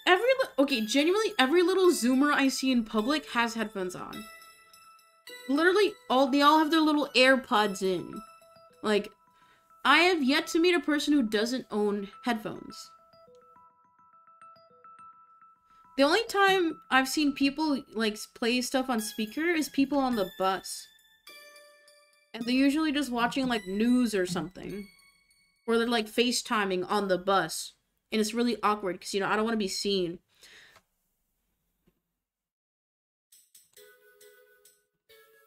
every, okay, genuinely, every little zoomer I see in public has headphones on. Literally, all, they all have their little AirPods in. Like, I have yet to meet a person who doesn't own headphones. The only time I've seen people like play stuff on speaker is people on the bus. And they're usually just watching like news or something. Or they're like FaceTiming on the bus. And it's really awkward because, you know, I don't want to be seen.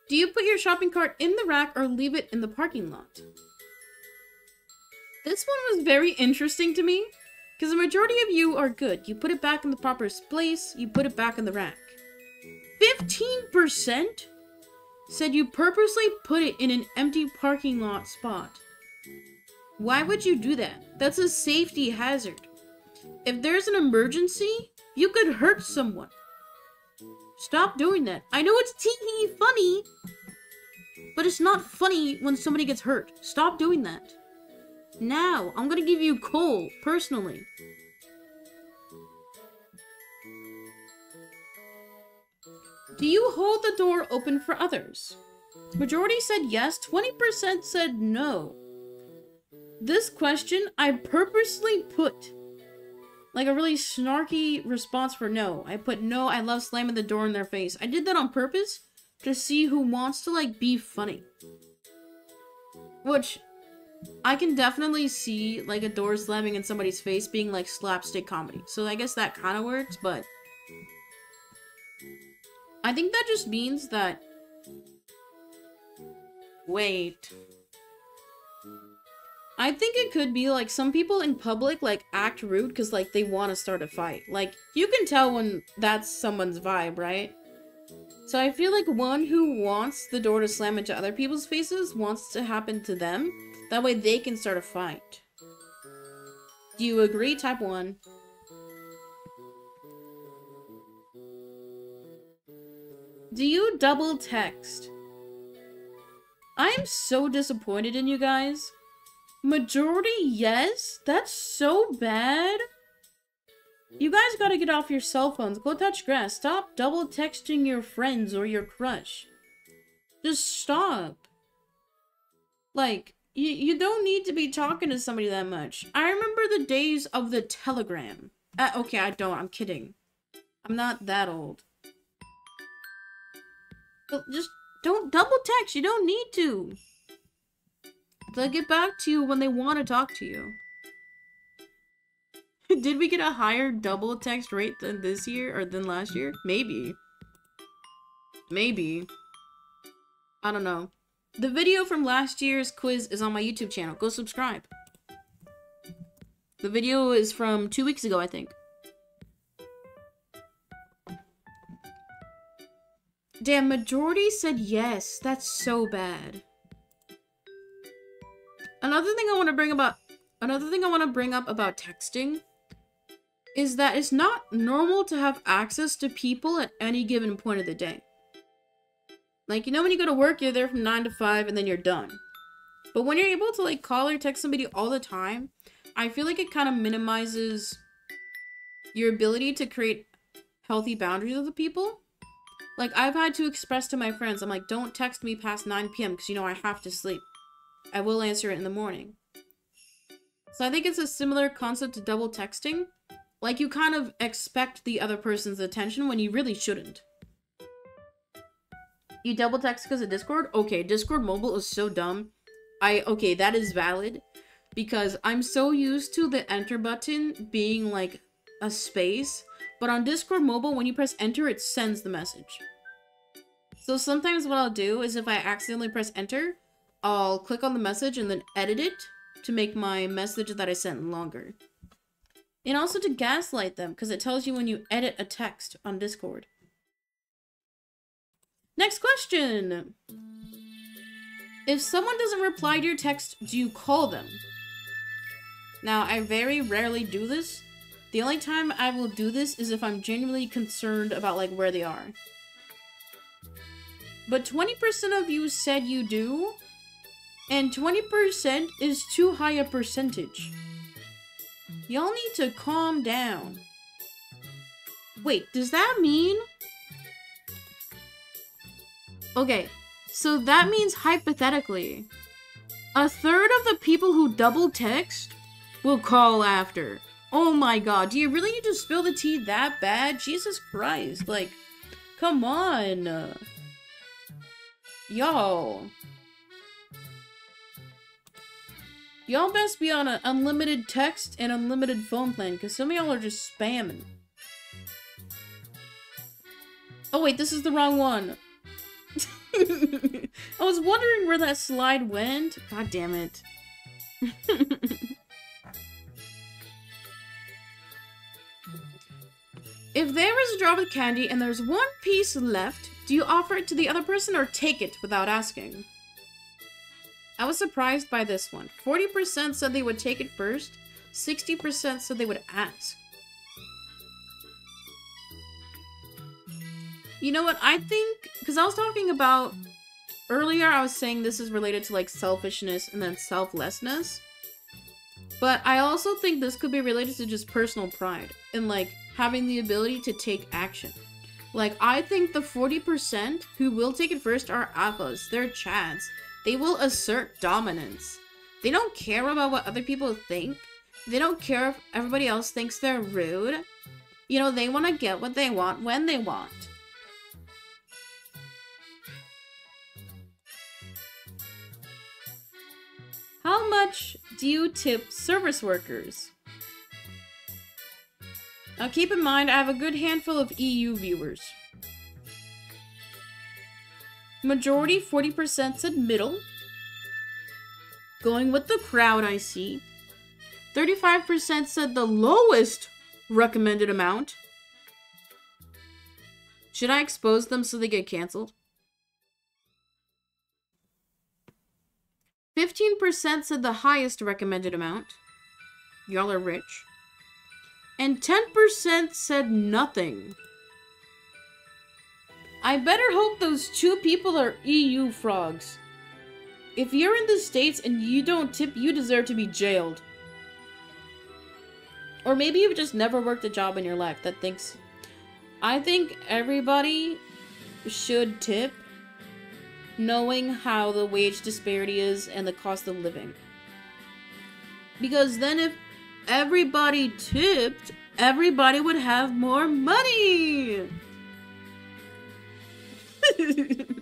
Do you put your shopping cart in the rack or leave it in the parking lot? This one was very interesting to me, because the majority of you are good. You put it back in the proper place, you put it back in the rack. 15% said you purposely put it in an empty parking lot spot. Why would you do that? That's a safety hazard. If there's an emergency, you could hurt someone. Stop doing that. I know it's tee funny, but it's not funny when somebody gets hurt. Stop doing that. Now, I'm gonna give you coal, personally. Do you hold the door open for others? Majority said yes, 20% said no. This question I purposely put like a really snarky response for no. I put no, I love slamming the door in their face. I did that on purpose to see who wants to like be funny. Which I can definitely see like a door slamming in somebody's face being like slapstick comedy. So I guess that kind of works, but I think that just means that wait. I think it could be like some people in public like act rude because like they want to start a fight. Like you can tell when that's someone's vibe, right? So I feel like one who wants the door to slam into other people's faces wants to happen to them that way they can start a fight. Do you agree? Type 1. Do you double text? I am so disappointed in you guys. Majority, yes? That's so bad. You guys gotta get off your cell phones. Go touch grass. Stop double texting your friends or your crush. Just stop. Like, you, you don't need to be talking to somebody that much. I remember the days of the telegram. Uh, okay, I don't. I'm kidding. I'm not that old. But just don't double text. You don't need to. They'll get back to you when they want to talk to you. Did we get a higher double text rate than this year or than last year? Maybe. Maybe. I don't know. The video from last year's quiz is on my YouTube channel. Go subscribe. The video is from two weeks ago, I think. Damn, majority said yes. That's so bad. Another thing I want to bring about another thing I want to bring up about texting is that it's not normal to have access to people at any given point of the day. Like, you know when you go to work, you're there from 9 to 5 and then you're done. But when you're able to, like, call or text somebody all the time, I feel like it kind of minimizes your ability to create healthy boundaries with the people. Like, I've had to express to my friends, I'm like, don't text me past 9 p.m. because, you know, I have to sleep. I will answer it in the morning. So I think it's a similar concept to double texting. Like, you kind of expect the other person's attention when you really shouldn't. You double text because of Discord? Okay, Discord mobile is so dumb. I okay, that is valid because I'm so used to the enter button being like a space, but on Discord mobile when you press enter it sends the message. So sometimes what I'll do is if I accidentally press enter, I'll click on the message and then edit it to make my message that I sent longer. And also to gaslight them because it tells you when you edit a text on Discord. Next question. If someone doesn't reply to your text, do you call them? Now, I very rarely do this. The only time I will do this is if I'm genuinely concerned about like where they are. But 20% of you said you do, and 20% is too high a percentage. Y'all need to calm down. Wait, does that mean Okay, so that means hypothetically, a third of the people who double text will call after. Oh my god, do you really need to spill the tea that bad? Jesus Christ, like, come on. Yo. Y'all best be on an unlimited text and unlimited phone plan, because some of y'all are just spamming. Oh wait, this is the wrong one. I was wondering where that slide went. God damn it. if there is a jar with candy and there's one piece left, do you offer it to the other person or take it without asking? I was surprised by this one. 40% said they would take it first, 60% said they would ask. You know what? I think because I was talking about earlier, I was saying this is related to like selfishness and then selflessness. But I also think this could be related to just personal pride and like having the ability to take action. Like, I think the 40% who will take it first are alphas. They're chads. They will assert dominance. They don't care about what other people think. They don't care if everybody else thinks they're rude. You know, they want to get what they want when they want. How much do you tip service workers? Now keep in mind, I have a good handful of EU viewers. Majority, 40% said middle. Going with the crowd I see. 35% said the lowest recommended amount. Should I expose them so they get canceled? 15% said the highest recommended amount. Y'all are rich. And 10% said nothing. I better hope those two people are EU frogs. If you're in the States and you don't tip, you deserve to be jailed. Or maybe you've just never worked a job in your life that thinks... I think everybody should tip knowing how the wage disparity is and the cost of living. Because then if everybody tipped, everybody would have more money!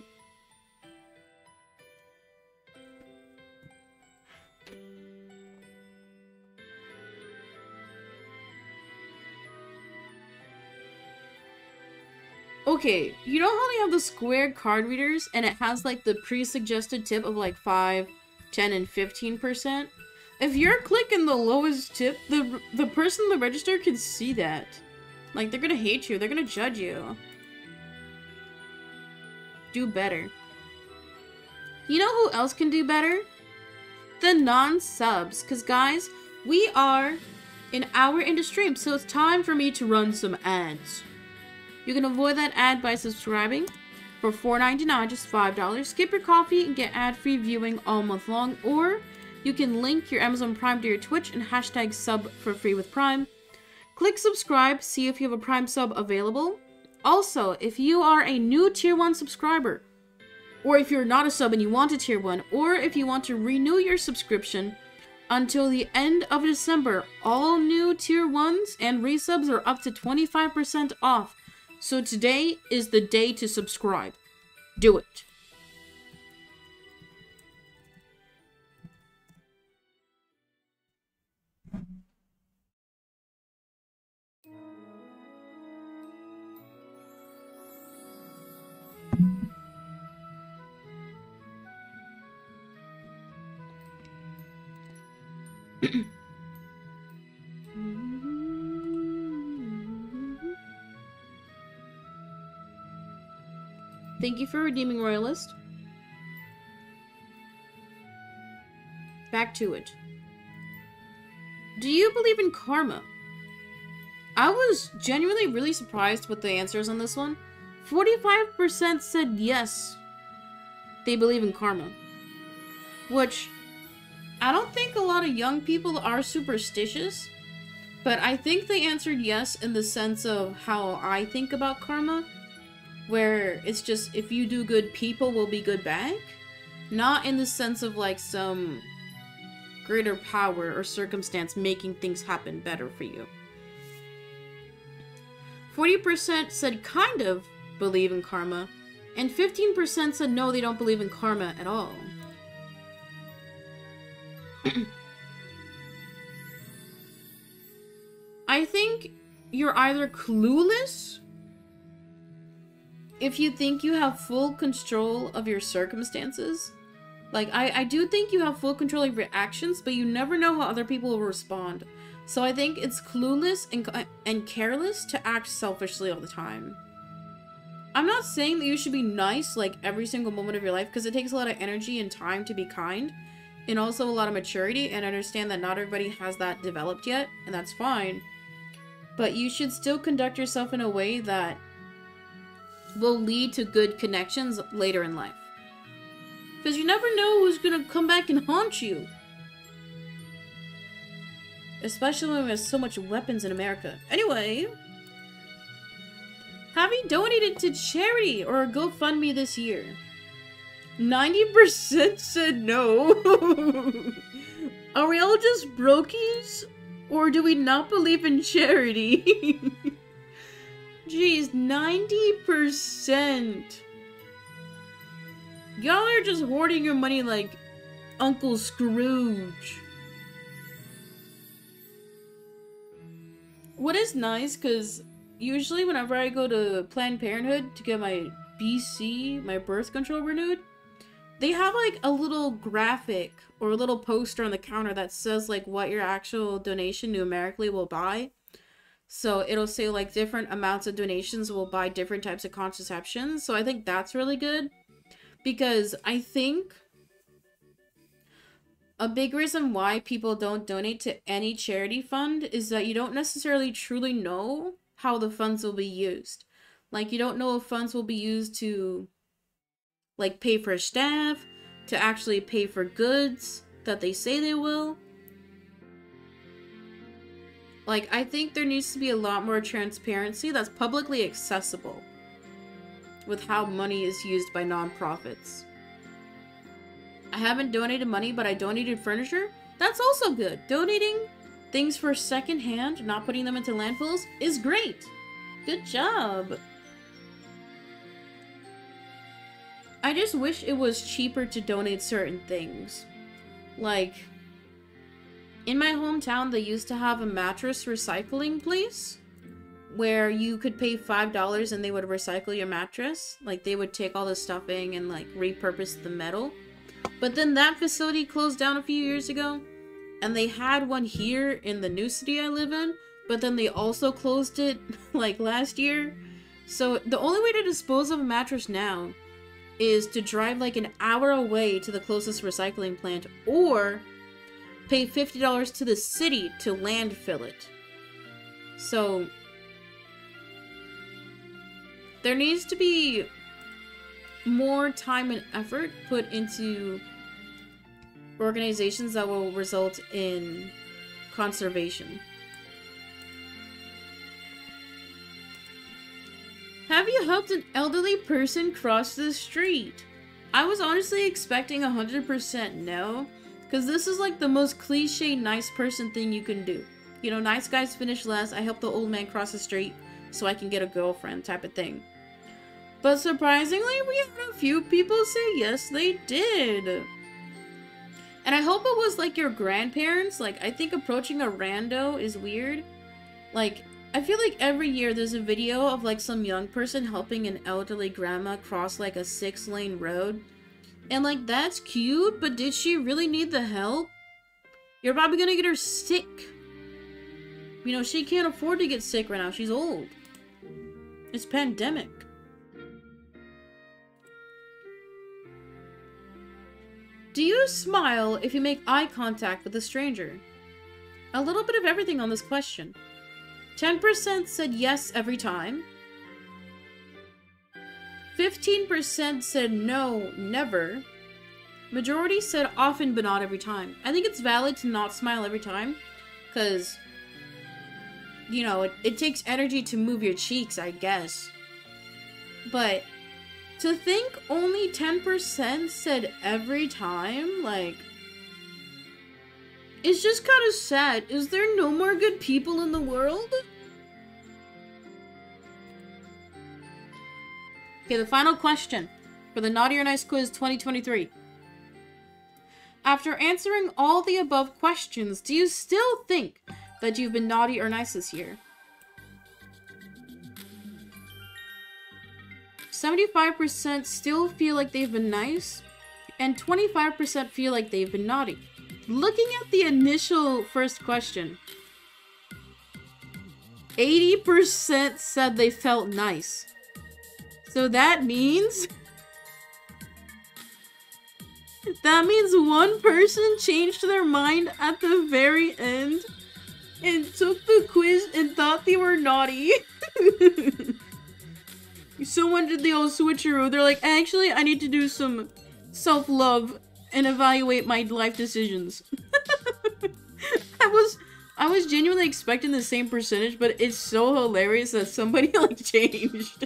Okay, you know how they have the square card readers and it has like the pre-suggested tip of like 5, 10, and 15%? If you're clicking the lowest tip, the the person in the register can see that. Like, they're gonna hate you. They're gonna judge you. Do better. You know who else can do better? The non-subs. Because, guys, we are an hour into stream, so it's time for me to run some ads. You can avoid that ad by subscribing for $4.99, just $5. Skip your coffee and get ad-free viewing all month long, or you can link your Amazon Prime to your Twitch and hashtag sub for free with Prime. Click subscribe, see if you have a Prime sub available. Also, if you are a new Tier 1 subscriber, or if you're not a sub and you want a Tier 1, or if you want to renew your subscription until the end of December, all new Tier 1s and resubs are up to 25% off so today is the day to subscribe. Do it. Thank you for redeeming Royalist. Back to it. Do you believe in karma? I was genuinely really surprised with the answers on this one. 45% said yes, they believe in karma. Which, I don't think a lot of young people are superstitious, but I think they answered yes in the sense of how I think about karma where it's just if you do good, people will be good back. Not in the sense of like some greater power or circumstance making things happen better for you. 40% said kind of believe in karma, and 15% said no, they don't believe in karma at all. I think you're either clueless if you think you have full control of your circumstances, like I, I do think you have full control of your actions, but you never know how other people will respond. So I think it's clueless and uh, and careless to act selfishly all the time. I'm not saying that you should be nice like every single moment of your life because it takes a lot of energy and time to be kind and also a lot of maturity and understand that not everybody has that developed yet and that's fine. But you should still conduct yourself in a way that will lead to good connections later in life. Because you never know who's gonna come back and haunt you. Especially when there's so much weapons in America. Anyway, have you donated to charity or GoFundMe this year? 90% said no. Are we all just brokies? Or do we not believe in charity? Jeez, 90%. Y'all are just hoarding your money like Uncle Scrooge. What is nice, because usually whenever I go to Planned Parenthood to get my BC, my birth control renewed, they have like a little graphic or a little poster on the counter that says like what your actual donation numerically will buy. So it'll say like different amounts of donations will buy different types of contraception. So I think that's really good because I think a big reason why people don't donate to any charity fund is that you don't necessarily truly know how the funds will be used. Like you don't know if funds will be used to like pay for staff, to actually pay for goods that they say they will like, I think there needs to be a lot more transparency that's publicly accessible with how money is used by nonprofits. I haven't donated money, but I donated furniture. That's also good. Donating things for secondhand, not putting them into landfills, is great. Good job. I just wish it was cheaper to donate certain things. Like, in my hometown, they used to have a mattress recycling place where you could pay $5 and they would recycle your mattress. Like, they would take all the stuffing and, like, repurpose the metal. But then that facility closed down a few years ago. And they had one here in the new city I live in. But then they also closed it, like, last year. So the only way to dispose of a mattress now is to drive, like, an hour away to the closest recycling plant. Or pay $50 to the city to landfill it. So, there needs to be more time and effort put into organizations that will result in conservation. Have you helped an elderly person cross the street? I was honestly expecting 100% no, because this is like the most cliche nice person thing you can do. You know, nice guys finish last. I help the old man cross the street so I can get a girlfriend type of thing. But surprisingly, we had a few people say yes, they did. And I hope it was like your grandparents. Like, I think approaching a rando is weird. Like, I feel like every year there's a video of like some young person helping an elderly grandma cross like a six lane road. And like, that's cute, but did she really need the help? You're probably gonna get her sick. You know, she can't afford to get sick right now. She's old. It's pandemic. Do you smile if you make eye contact with a stranger? A little bit of everything on this question. 10% said yes every time. 15% said no, never. Majority said often but not every time. I think it's valid to not smile every time because, you know, it, it takes energy to move your cheeks, I guess. But to think only 10% said every time, like, it's just kind of sad. Is there no more good people in the world? Okay, the final question for the Naughty or Nice Quiz 2023. After answering all the above questions, do you still think that you've been naughty or nice this year? 75% still feel like they've been nice, and 25% feel like they've been naughty. Looking at the initial first question, 80% said they felt nice. So that means... That means one person changed their mind at the very end and took the quiz and thought they were naughty. Someone did the old switcheroo. They're like, actually, I need to do some self-love and evaluate my life decisions. I was I was genuinely expecting the same percentage, but it's so hilarious that somebody like changed.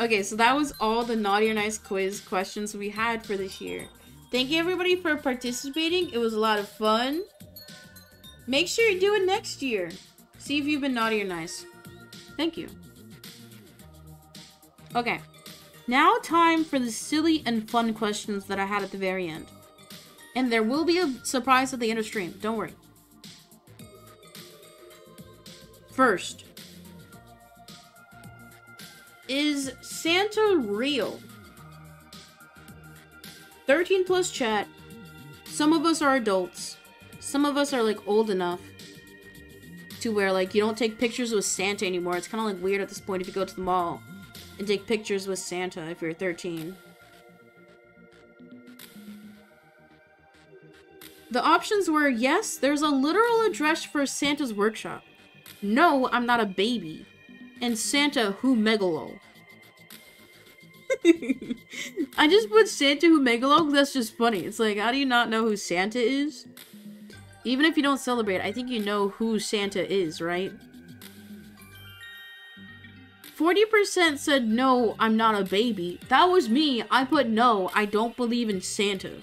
Okay, so that was all the Naughty or Nice quiz questions we had for this year. Thank you everybody for participating. It was a lot of fun. Make sure you do it next year. See if you've been naughty or nice. Thank you. Okay. Now time for the silly and fun questions that I had at the very end. And there will be a surprise at the end of stream. Don't worry. First. Is Santa real? 13 plus chat. Some of us are adults. Some of us are like old enough to where like you don't take pictures with Santa anymore. It's kind of like weird at this point if you go to the mall and take pictures with Santa if you're 13. The options were yes, there's a literal address for Santa's workshop. No, I'm not a baby. And Santa who megalo. I just put Santa who megalo that's just funny. It's like, how do you not know who Santa is? Even if you don't celebrate, I think you know who Santa is, right? 40% said no, I'm not a baby. That was me. I put no, I don't believe in Santa.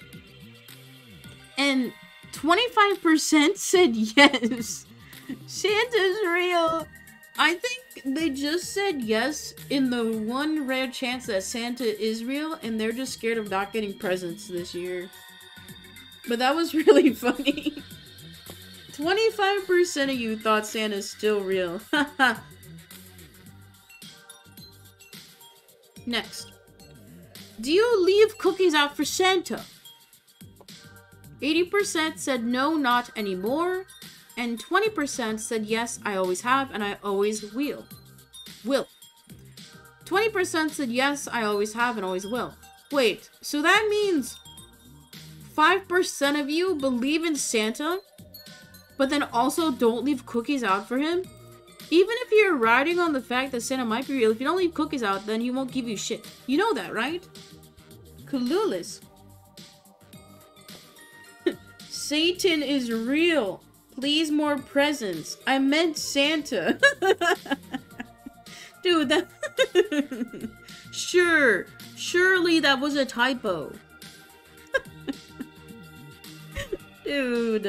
And 25% said yes. Santa's real. I think they just said yes in the one rare chance that Santa is real and they're just scared of not getting presents this year. But that was really funny. 25% of you thought Santa's still real. Next. Do you leave cookies out for Santa? 80% said no, not anymore. And 20% said yes, I always have and I always will. Will. 20% said yes, I always have and always will. Wait, so that means 5% of you believe in Santa but then also don't leave cookies out for him? Even if you're riding on the fact that Santa might be real, if you don't leave cookies out, then he won't give you shit. You know that, right? Clueless. Satan is real. Please more presents. I meant Santa. Dude, that... sure. Surely that was a typo. Dude.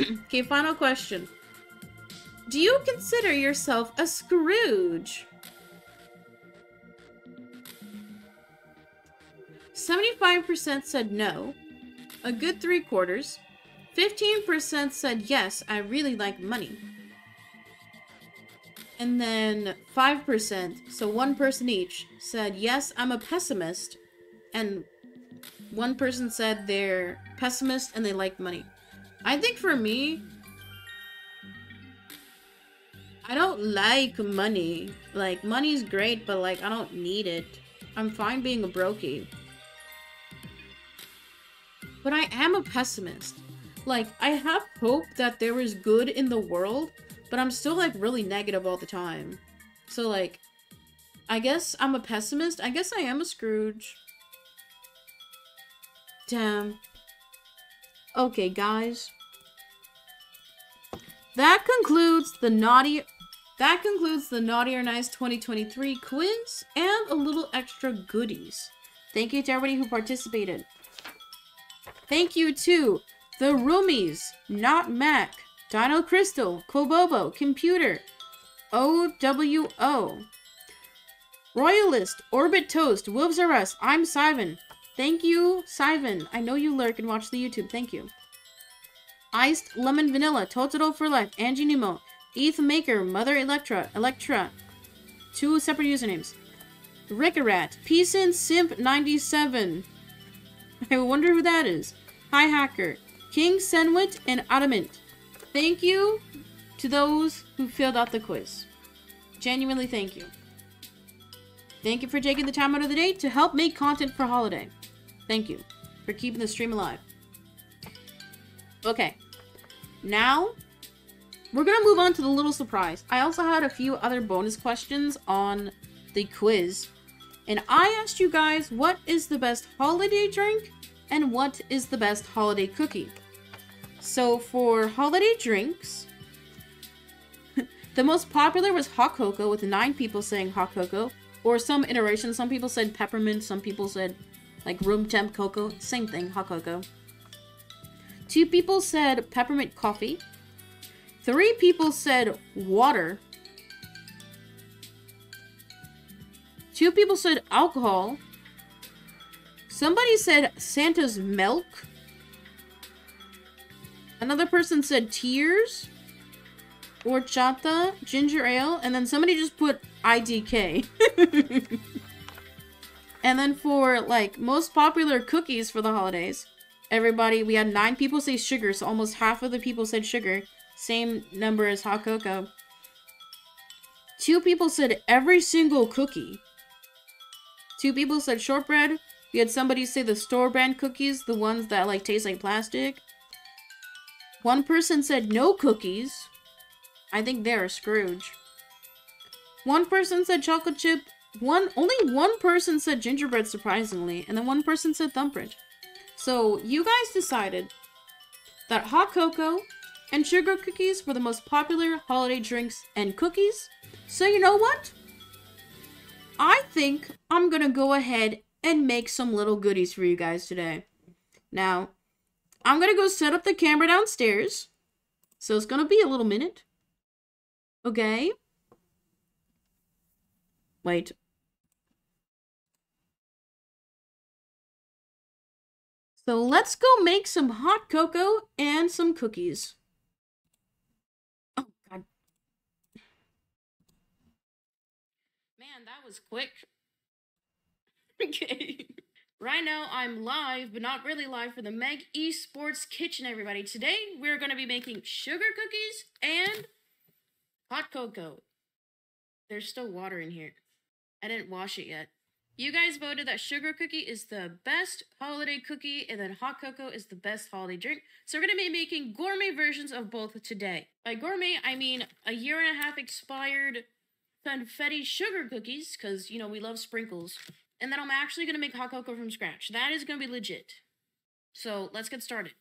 Okay, final question. Do you consider yourself a Scrooge? 75% said no. A good three quarters. 15% said yes, I really like money. And then 5%, so one person each, said yes, I'm a pessimist. And one person said they're pessimist and they like money. I think for me, I don't like money. Like, money's great, but like, I don't need it. I'm fine being a brokey. But I am a pessimist. Like, I have hope that there is good in the world, but I'm still like really negative all the time. So like, I guess I'm a pessimist. I guess I am a Scrooge. Damn. Okay, guys. That concludes the naughty that concludes the Naughty or Nice 2023 quiz and a little extra goodies. Thank you to everybody who participated. Thank you to the Roomies, Not Mac, Donald Crystal, Kobobo, Computer, OWO, Royalist, Orbit Toast, Wolves Are Us, I'm Simon. Thank you, Simon. I know you lurk and watch the YouTube. Thank you. Iced Lemon Vanilla, Totoro for Life, Angie Nemo, ETH Maker, Mother Electra, Electra. Two separate usernames. Rickarat, Peacein Simp 97. I wonder who that is. Hi Hacker, King Senwit, and Adamant. Thank you to those who filled out the quiz. Genuinely thank you. Thank you for taking the time out of the day to help make content for holiday. Thank you for keeping the stream alive. Okay. Now, we're going to move on to the little surprise. I also had a few other bonus questions on the quiz. And I asked you guys what is the best holiday drink and what is the best holiday cookie. So for holiday drinks, the most popular was hot cocoa with nine people saying hot cocoa. Or some iteration, some people said peppermint, some people said like room temp cocoa. Same thing, hot cocoa. Two people said peppermint coffee. Three people said water. Two people said alcohol. Somebody said Santa's milk. Another person said tears. Horchata, ginger ale, and then somebody just put IDK. and then for, like, most popular cookies for the holidays, everybody, we had nine people say sugar, so almost half of the people said sugar. Same number as hot cocoa. Two people said every single cookie. Two people said shortbread. We had somebody say the store brand cookies, the ones that like taste like plastic. One person said no cookies. I think they're a Scrooge. One person said chocolate chip. One only one person said gingerbread surprisingly, and then one person said thumbprint. So you guys decided that hot cocoa and sugar cookies were the most popular holiday drinks and cookies. So you know what? I think I'm gonna go ahead and make some little goodies for you guys today. Now, I'm gonna go set up the camera downstairs. So it's gonna be a little minute. Okay. Wait. So let's go make some hot cocoa and some cookies. Was quick. okay. Right now, I'm live, but not really live for the Meg Esports Kitchen, everybody. Today, we're going to be making sugar cookies and hot cocoa. There's still water in here. I didn't wash it yet. You guys voted that sugar cookie is the best holiday cookie and then hot cocoa is the best holiday drink. So we're going to be making gourmet versions of both today. By gourmet, I mean a year and a half expired confetti sugar cookies, because, you know, we love sprinkles. And then I'm actually going to make hot cocoa from scratch. That is going to be legit. So let's get started.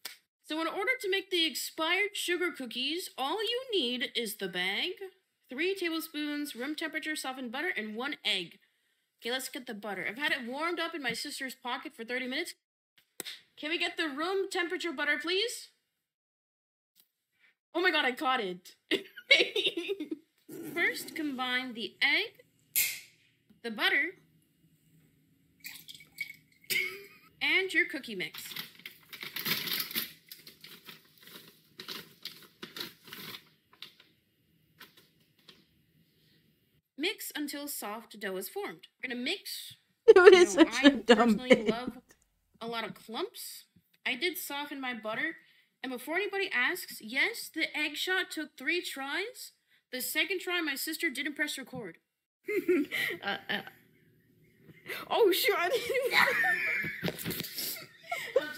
So in order to make the expired sugar cookies, all you need is the bag, three tablespoons room temperature softened butter, and one egg. Okay, let's get the butter. I've had it warmed up in my sister's pocket for 30 minutes. Can we get the room temperature butter, please? Oh my god, I caught it. First, combine the egg, the butter, and your cookie mix. Mix until soft dough is formed. We're gonna mix. You it's know, such I a dumb personally thing. love a lot of clumps. I did soften my butter, and before anybody asks, yes, the egg shot took three tries. The second try, my sister didn't press record. Uh, uh. Oh shoot! I didn't-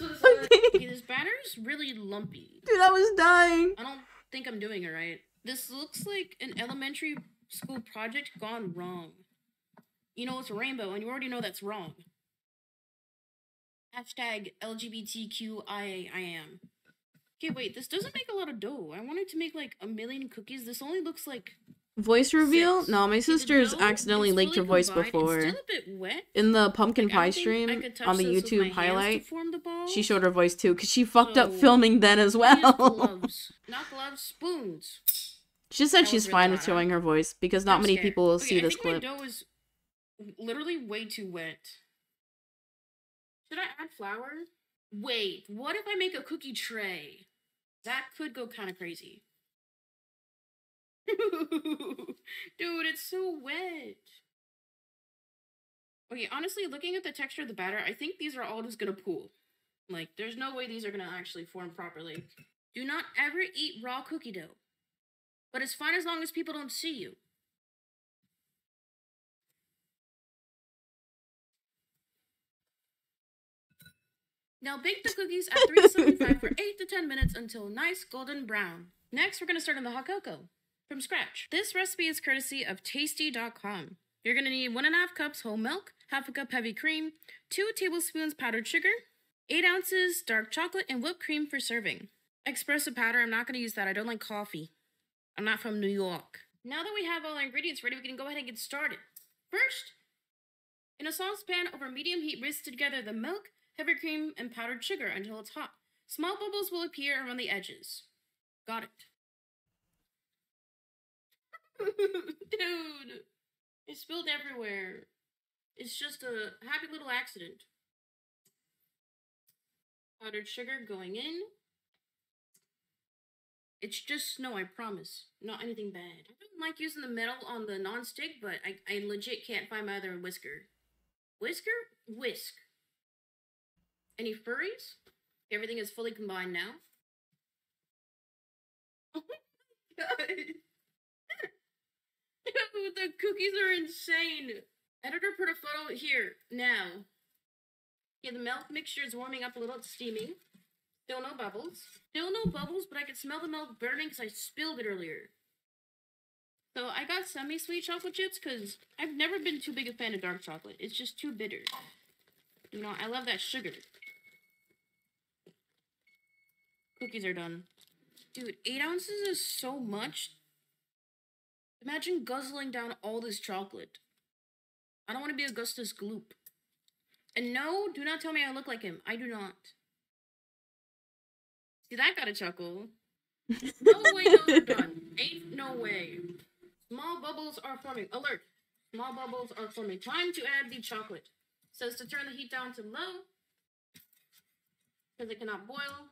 Okay, this batter's really lumpy. Dude, I was dying. I don't think I'm doing it right. This looks like an elementary school project gone wrong. You know, it's a rainbow, and you already know that's wrong. Hashtag LGBTQIAM. Okay, wait, this doesn't make a lot of dough. I wanted to make like a million cookies. This only looks like. Voice reveal? six. No, my sister's accidentally leaked her voice combined. before. It's still a bit wet. In the pumpkin Like, pie don't think I stream on the this with my YouTube highlight, form the ball. she showed her voice too, because she fucked up oh. filming then as well. gloves. Not gloves, spoons. she said she's really fine with showing her voice because not I'm many scared. people will Okay, see I this think clip. My dough is literally way too wet. Should I add flour? Wait, what if I make a cookie tray? That could go kind of crazy. Dude, it's so wet. Okay, honestly, looking at the texture of the batter, I think these are all just gonna pool. Like, there's no way these are gonna actually form properly. Do not ever eat raw cookie dough. But it's fine as long as people don't see you. Now bake the cookies at 375 for 8 to 10 minutes until nice golden brown. Next, we're going to start on the hot cocoa from scratch. This recipe is courtesy of tasty.com. You're going to need 1.5 cups whole milk, half a cup heavy cream, 2 tablespoons powdered sugar, 8 ounces dark chocolate, and whipped cream for serving. Espresso powder, I'm not going to use that. I don't like coffee. I'm not from New York. Now that we have all our ingredients ready, we can go ahead and get started. First, in a saucepan over medium heat, whisk together the milk, heavy cream, and powdered sugar until it's hot. Small bubbles will appear around the edges. Got it. Dude, it spilled everywhere. It's just a happy little accident. Powdered sugar going in. It's just snow, I promise. Not anything bad. I don't like using the metal on the non-stick, but I, I legit can't find my other whisker. Whisker? Whisk. Any furries? Everything is fully combined now. Oh my god. The cookies are insane. Editor put a photo here, now. Yeah, the milk mixture is warming up a little, it's steaming. Still no bubbles. Still no bubbles, but I can smell the milk burning because I spilled it earlier. So I got semi-sweet chocolate chips because I've never been too big a fan of dark chocolate. It's just too bitter. You know, I love that sugar. Cookies are done. Dude, eight ounces is so much. Imagine guzzling down all this chocolate. I don't want to be Augustus Gloop. And no, do not tell me I look like him. I do not. See, that got a chuckle. No way those are done. Ain't no way. Small bubbles are forming. Alert. Small bubbles are forming. Time to add the chocolate. Says to turn the heat down to low. Because it cannot boil.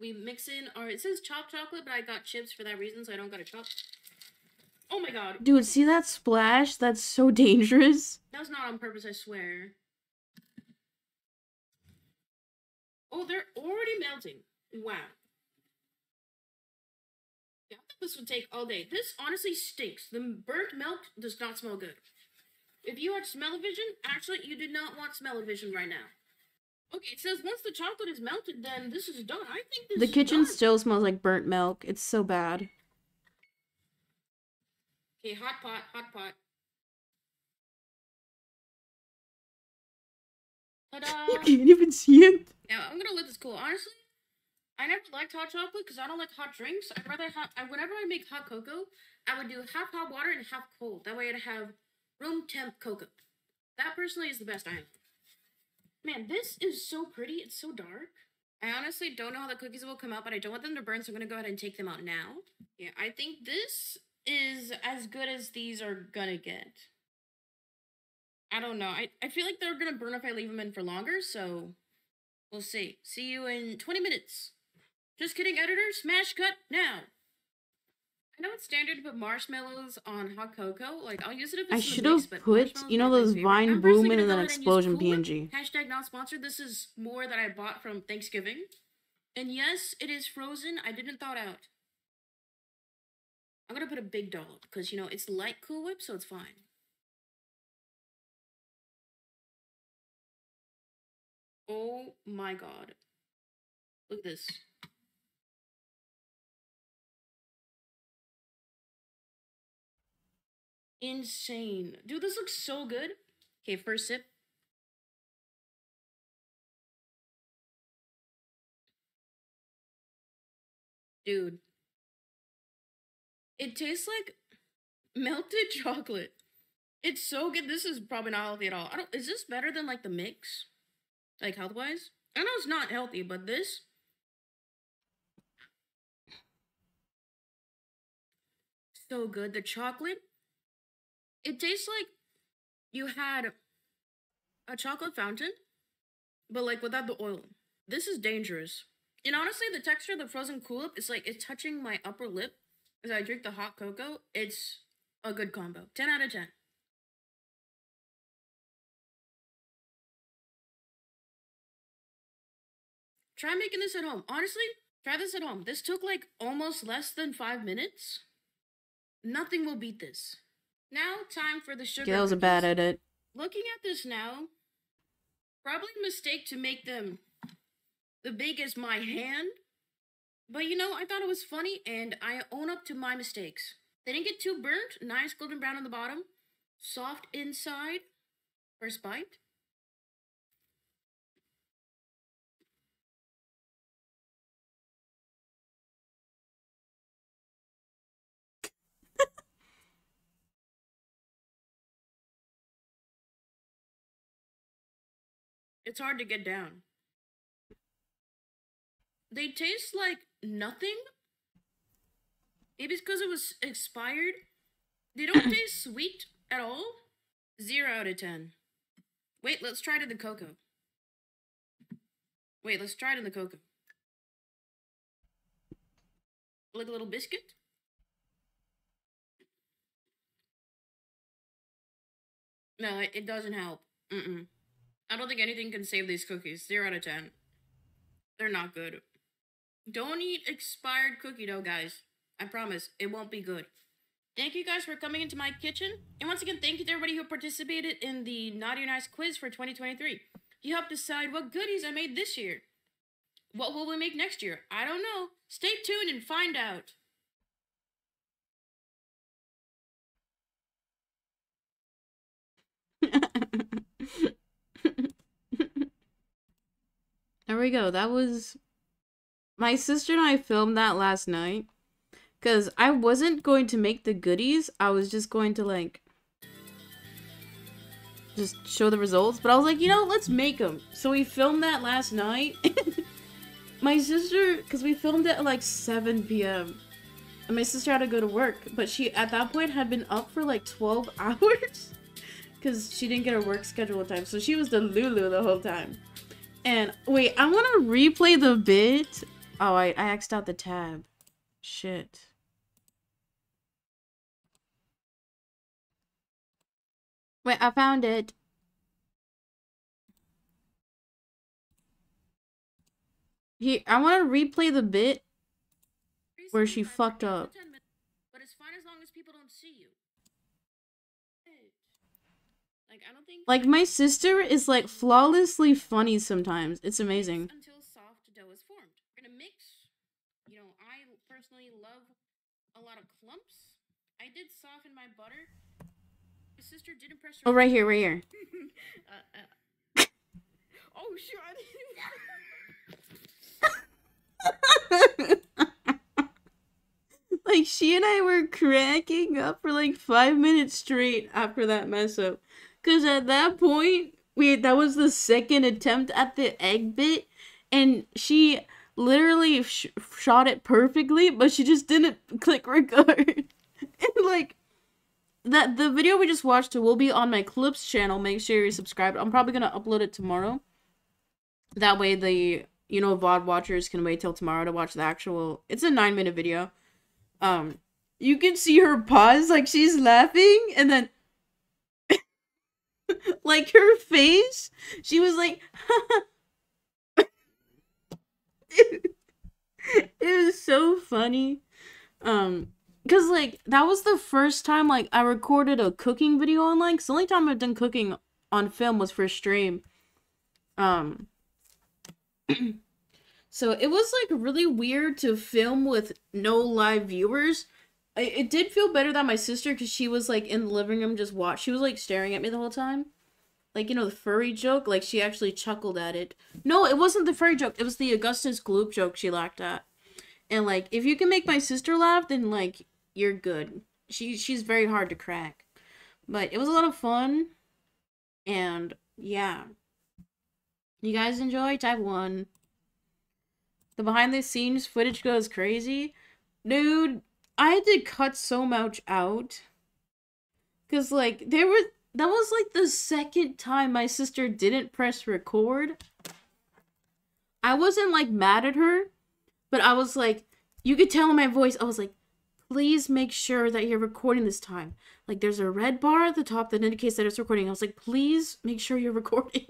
We mix in our it says chopped chocolate, but I got chips for that reason, so I don't gotta chop. Oh my god. Dude, see that splash? That's so dangerous. That was not on purpose, I swear. Oh, they're already melting. Wow. Yeah, I thought this would take all day. This honestly stinks. The burnt milk does not smell good. If you had smell-o-vision, actually, you did not want smell-o-vision right now. Okay, it says once the chocolate is melted, then this is done. I think this The kitchen still smells like burnt milk. It's so bad. Okay, hot pot, hot pot. Ta-da! You can't even see it. Now I'm gonna let this cool. Honestly, I never liked hot chocolate because I don't like hot drinks. I'd rather have. I, whenever I make hot cocoa, I would do half hot water and half cold. That way I'd have room temp cocoa. That personally is the best I am. Man, this is so pretty. It's so dark. I honestly don't know how the cookies will come out, but I don't want them to burn, so I'm gonna go ahead and take them out now. Yeah, I think this is as good as these are gonna get. I don't know. I, I feel like they're gonna burn if I leave them in for longer, so we'll see. See you in 20 minutes. Just kidding, editor. Smash cut now. I know it's standard to put marshmallows on hot cocoa. Like, I'll use it if it's I should have put, you know, those. Vine Boom and then Explosion. PNG. Hashtag not sponsored. This is more that I bought from Thanksgiving. And yes, it is frozen. I didn't thaw it out. I'm gonna put a big dollop because you know it's light Cool Whip, so it's fine. Oh my god. Look at this. Insane. Dude, this looks so good. Okay, first sip. Dude. It tastes like melted chocolate. It's so good. This is probably not healthy at all. I don't is this better than like the mix? Like health wise? I know it's not healthy, but this so good. The chocolate, it tastes like you had a chocolate fountain, but like without the oil. This is dangerous. And honestly, the texture of the frozen Cool is like it's touching my upper lip as I drink the hot cocoa. It's a good combo. 10 out of 10. Try making this at home. Honestly, try this at home. This took like almost less than five minutes. Nothing will beat this. Now, time for the sugar. Gail's a bad cookies. edit. Looking at this now, probably a mistake to make them the big as my hand. But you know, I thought it was funny and I own up to my mistakes. They didn't get too burnt, nice golden brown on the bottom, soft inside. First bite. It's hard to get down. They taste like nothing. Maybe it's because it was expired. They don't taste sweet at all. Zero out of ten. Wait, let's try it in the cocoa. Wait, let's try it in the cocoa. Like a little biscuit? No, it, it doesn't help. Mm-mm. I don't think anything can save these cookies. Zero out of ten. They're not good. Don't eat expired cookie dough, guys. I promise, it won't be good. Thank you guys for coming into my kitchen. And once again, thank you to everybody who participated in the Naughty or Nice quiz for 2023. You helped decide what goodies I made this year. What will we make next year? I don't know. Stay tuned and find out. there we go. That was my sister and I filmed that last night cuz I wasn't going to make the goodies. I was just going to like just show the results, but I was like, you know, let's make them. So we filmed that last night. my sister cuz we filmed it at like 7 p.m. And my sister had to go to work, but she at that point had been up for like 12 hours because she didn't get her work schedule in time. So she was the Lulu the whole time. And wait, I want to replay the bit. Oh, I, I out the tab. Shit. Wait, I found it. Here, I want to replay the bit Where she fucked up. for 10 minutes, But it's fine as long as people don't see you. Like I don't think Like, my sister is, like, flawlessly funny sometimes. It's amazing. until soft dough is formed. We're gonna mix. You know, I personally love a lot of clumps. I did soften my butter. My sister didn't press. Oh, right here, right here. uh, uh. oh. I like she and I were cracking up for like five minutes straight after that mess up. Cause at that point, we that was the second attempt at the egg bit, and she literally sh- shot it perfectly, but she just didn't click record. and like that the video we just watched will be on my clips channel. Make sure you subscribe. I'm probably gonna upload it tomorrow. That way the you know VOD watchers can wait till tomorrow to watch the actual it's a nine minute video. Um you can see her pause like she's laughing and then like her face? She was like it was so funny. Um because like that was the first time like i recorded a cooking video online because the only time i've done cooking on film was for stream. Um so it was like really weird to film with no live viewers I, it did feel better than my sister because she was like in the living room just watch she was like staring at me the whole time. Like you know the furry joke like she actually chuckled at it. No it wasn't the furry joke it was the augustus gloop joke she laughed at. And like if you can make my sister laugh then like you're good. She she's very hard to crack. But it was a lot of fun. And yeah. You guys enjoy type one. The behind the scenes footage goes crazy. Dude i had to cut so much out because like there were that was like the second time my sister didn't press record. I wasn't like mad at her, but I was like, you could tell in my voice, I was like, please make sure that you're recording this time. Like, there's a red bar at the top that indicates that it's recording. I was like, please make sure you're recording.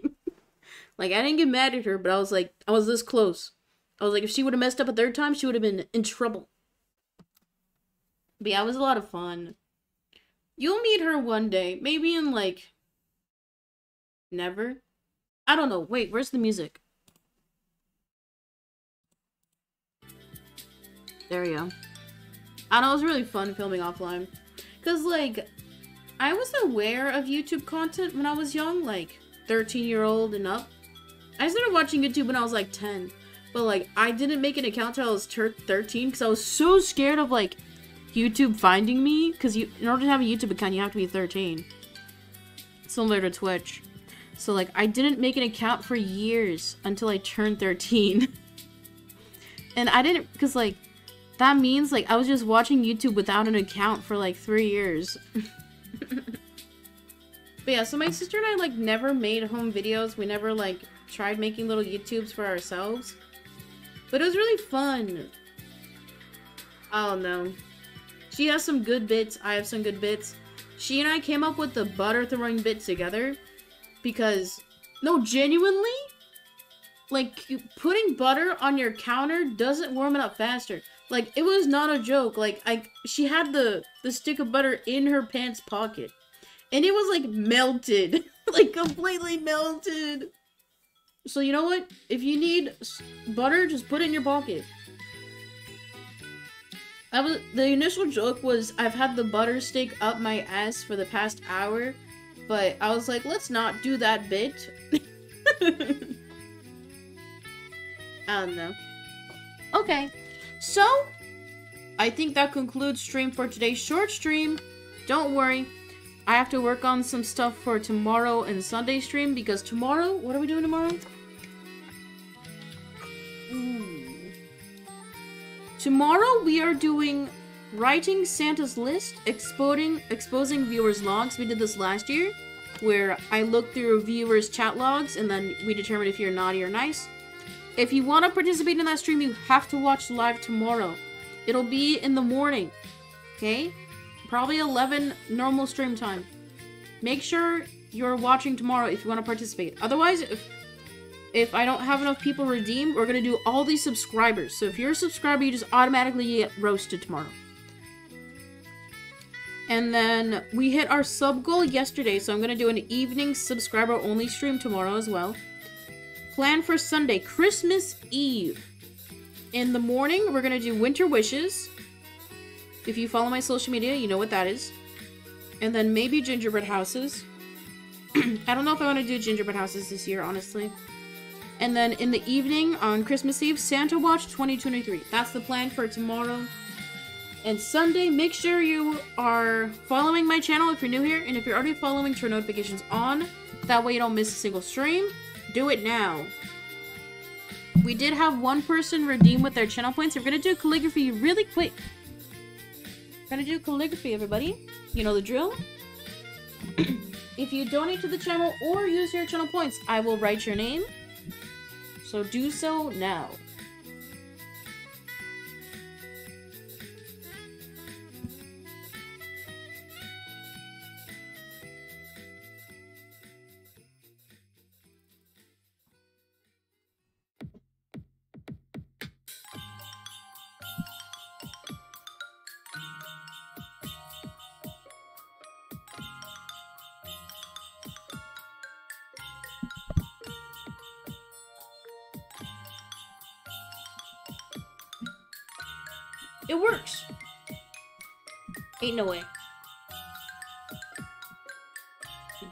like, I didn't get mad at her, but I was like, I was this close. I was like, if she would have messed up a third time, she would have been in trouble. But yeah, it was a lot of fun. You'll meet her one day, maybe in like never. I don't know. Wait, where's the music? There we go. I know it was really fun filming offline. Cause like I was aware of YouTube content when I was young, like 13 year old and up. I started watching YouTube when I was like 10. But like I didn't make an account till I was 13 because I was so scared of like YouTube finding me because you in order to have a YouTube account you have to be 13. Similar to Twitch. So like I didn't make an account for years until I turned 13. and I didn't because like that means like I was just watching YouTube without an account for like 3 years. but yeah, so my sister and I like never made home videos. We never like tried making little YouTubes for ourselves. But it was really fun. I don't know. She has some good bits. I have some good bits. She and I came up with the butter throwing bit together because, no, genuinely, like putting butter on your counter doesn't warm it up faster. Like it was not a joke. Like I, she had the the stick of butter in her pants pocket, and it was like melted, like completely melted. So you know what? If you need butter, just put it in your pocket. I was the initial joke was I've had the butter stick up my ass for the past hour, but I was like, let's not do that bit. I don't know. Okay, so I think that concludes stream for today's short stream. Don't worry, I have to work on some stuff for tomorrow and Sunday stream because tomorrow, what are we doing tomorrow? Tomorrow we are doing writing Santa's list, exposing exposing viewers' logs. We did this last year, where I looked through viewers' chat logs and then we determined if you're naughty or nice. If you want to participate in that stream, you have to watch live tomorrow. It'll be in the morning, okay? Probably 11 normal stream time. Make sure you're watching tomorrow if you want to participate. Otherwise, if if I don't have enough people redeemed, we're gonna do all these subscribers. So if you're a subscriber, you just automatically get roasted tomorrow. And then we hit our sub goal yesterday, so I'm gonna do an evening subscriber only stream tomorrow as well. Plan for Sunday, Christmas Eve. In the morning, we're gonna do winter wishes. If you follow my social media, you know what that is. And then maybe gingerbread houses. I don't know if I want to do gingerbread houses this year, honestly. And then in the evening on Christmas Eve, Santa Watch 2023. That's the plan for tomorrow. And Sunday, make sure you are following my channel if you're new here. And if you're already following, turn notifications on. That way you don't miss a single stream. Do it now. we did have one person redeem with their channel points. We're gonna do calligraphy really quick. We're gonna do calligraphy, everybody. You know the drill. if you donate to the channel or use your channel points, I will write your name. So do so now. It works. Ain't no way.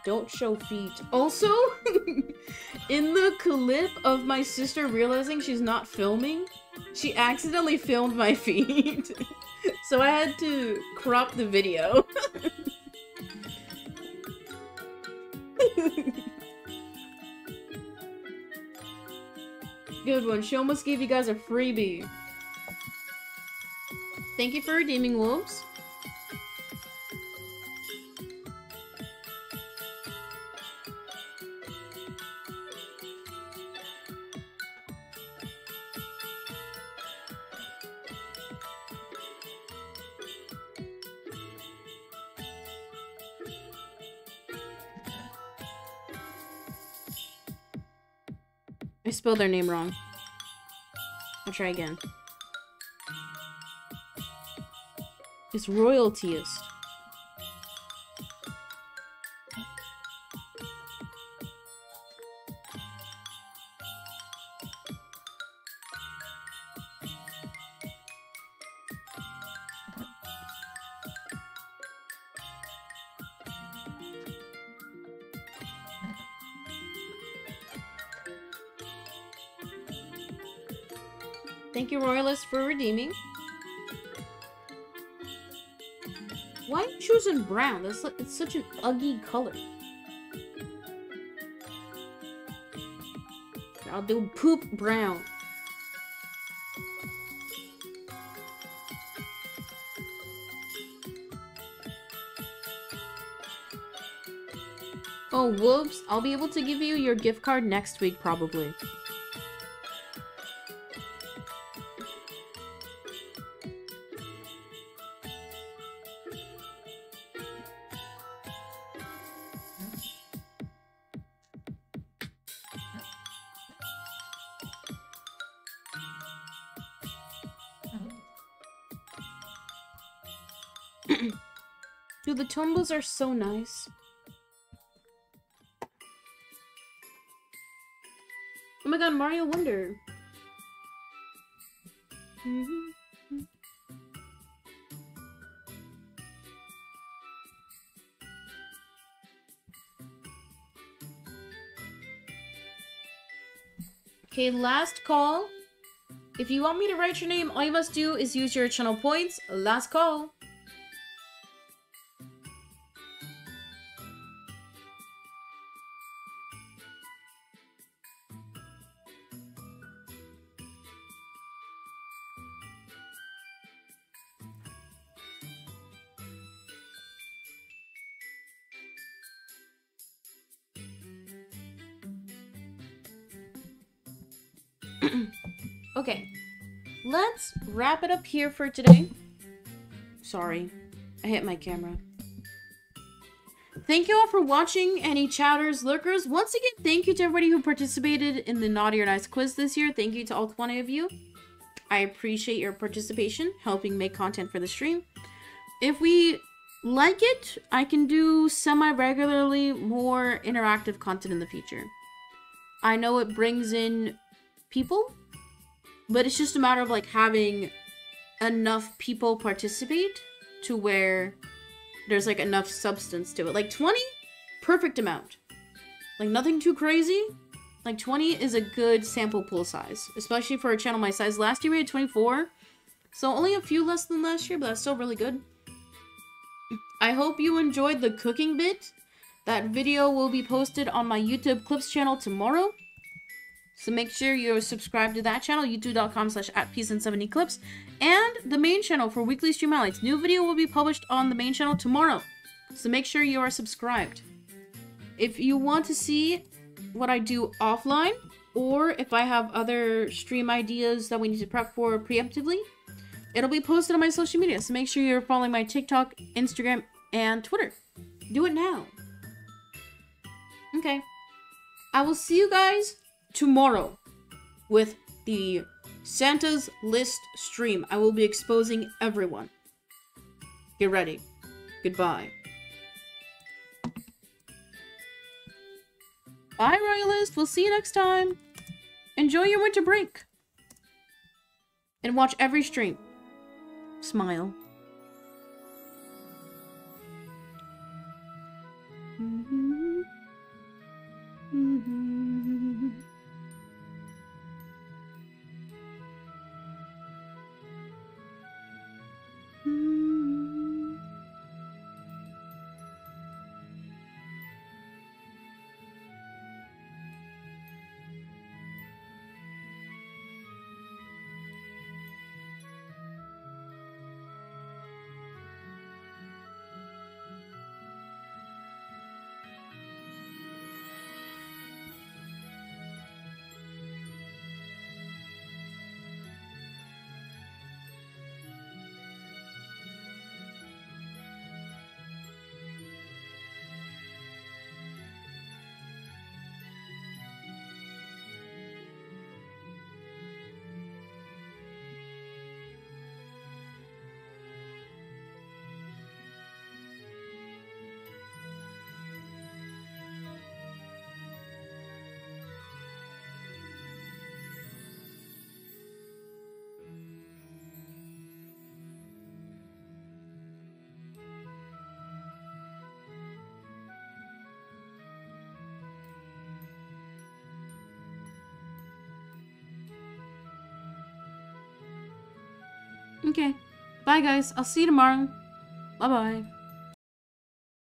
Don't show feet. Also, in the clip of my sister realizing she's not filming, she accidentally filmed my feet. so I had to crop the video. Good one. She almost gave you guys a freebie. Thank you for redeeming wolves. I spelled their name wrong. I'll try again. It's royaltyist. Thank you, Royalist, for redeeming. Choosing brown? That's like, it's such an ugly color. I'll do poop brown. Oh, whoops. I'll be able to give you your gift card next week, probably. Tumbles are so nice. Oh my god, Mario Wonder. Okay, last call. If you want me to write your name, all you must do is use your channel points. Last call. Wrap it up here for today. Sorry, I hit my camera. Thank you all for watching, any chatters, lurkers. Once again, thank you to everybody who participated in the Naughty or Nice quiz this year. Thank you to all 20 of you. I appreciate your participation, helping make content for the stream. If we like it, I can do semi-regularly more interactive content in the future. I know it brings in people, but it's just a matter of like having enough people participate to where there's like enough substance to it. Like 20, perfect amount. Like nothing too crazy. Like 20 is a good sample pool size, especially for a channel my size. Last year we had 24, so only a few less than last year, but that's still really good. I hope you enjoyed the cooking bit. That video will be posted on my YouTube Clips channel tomorrow. So make sure you're subscribed to that channel, youtube.com slash at peacein17clips, and the main channel for weekly stream highlights. New video will be published on the main channel tomorrow. So make sure you are subscribed. If you want to see what I do offline, or if I have other stream ideas that we need to prep for preemptively, it'll be posted on my social media. So make sure you're following my TikTok, Instagram, and Twitter. Do it now. Okay. I will see you guys tomorrow with the Santa's List stream. I will be exposing everyone. Get ready. Goodbye. Bye, Royalist. We'll see you next time. Enjoy your winter break. And watch every stream. Smile. Mm-hmm. Mm-hmm. Bye, guys. I'll see you tomorrow. Bye bye.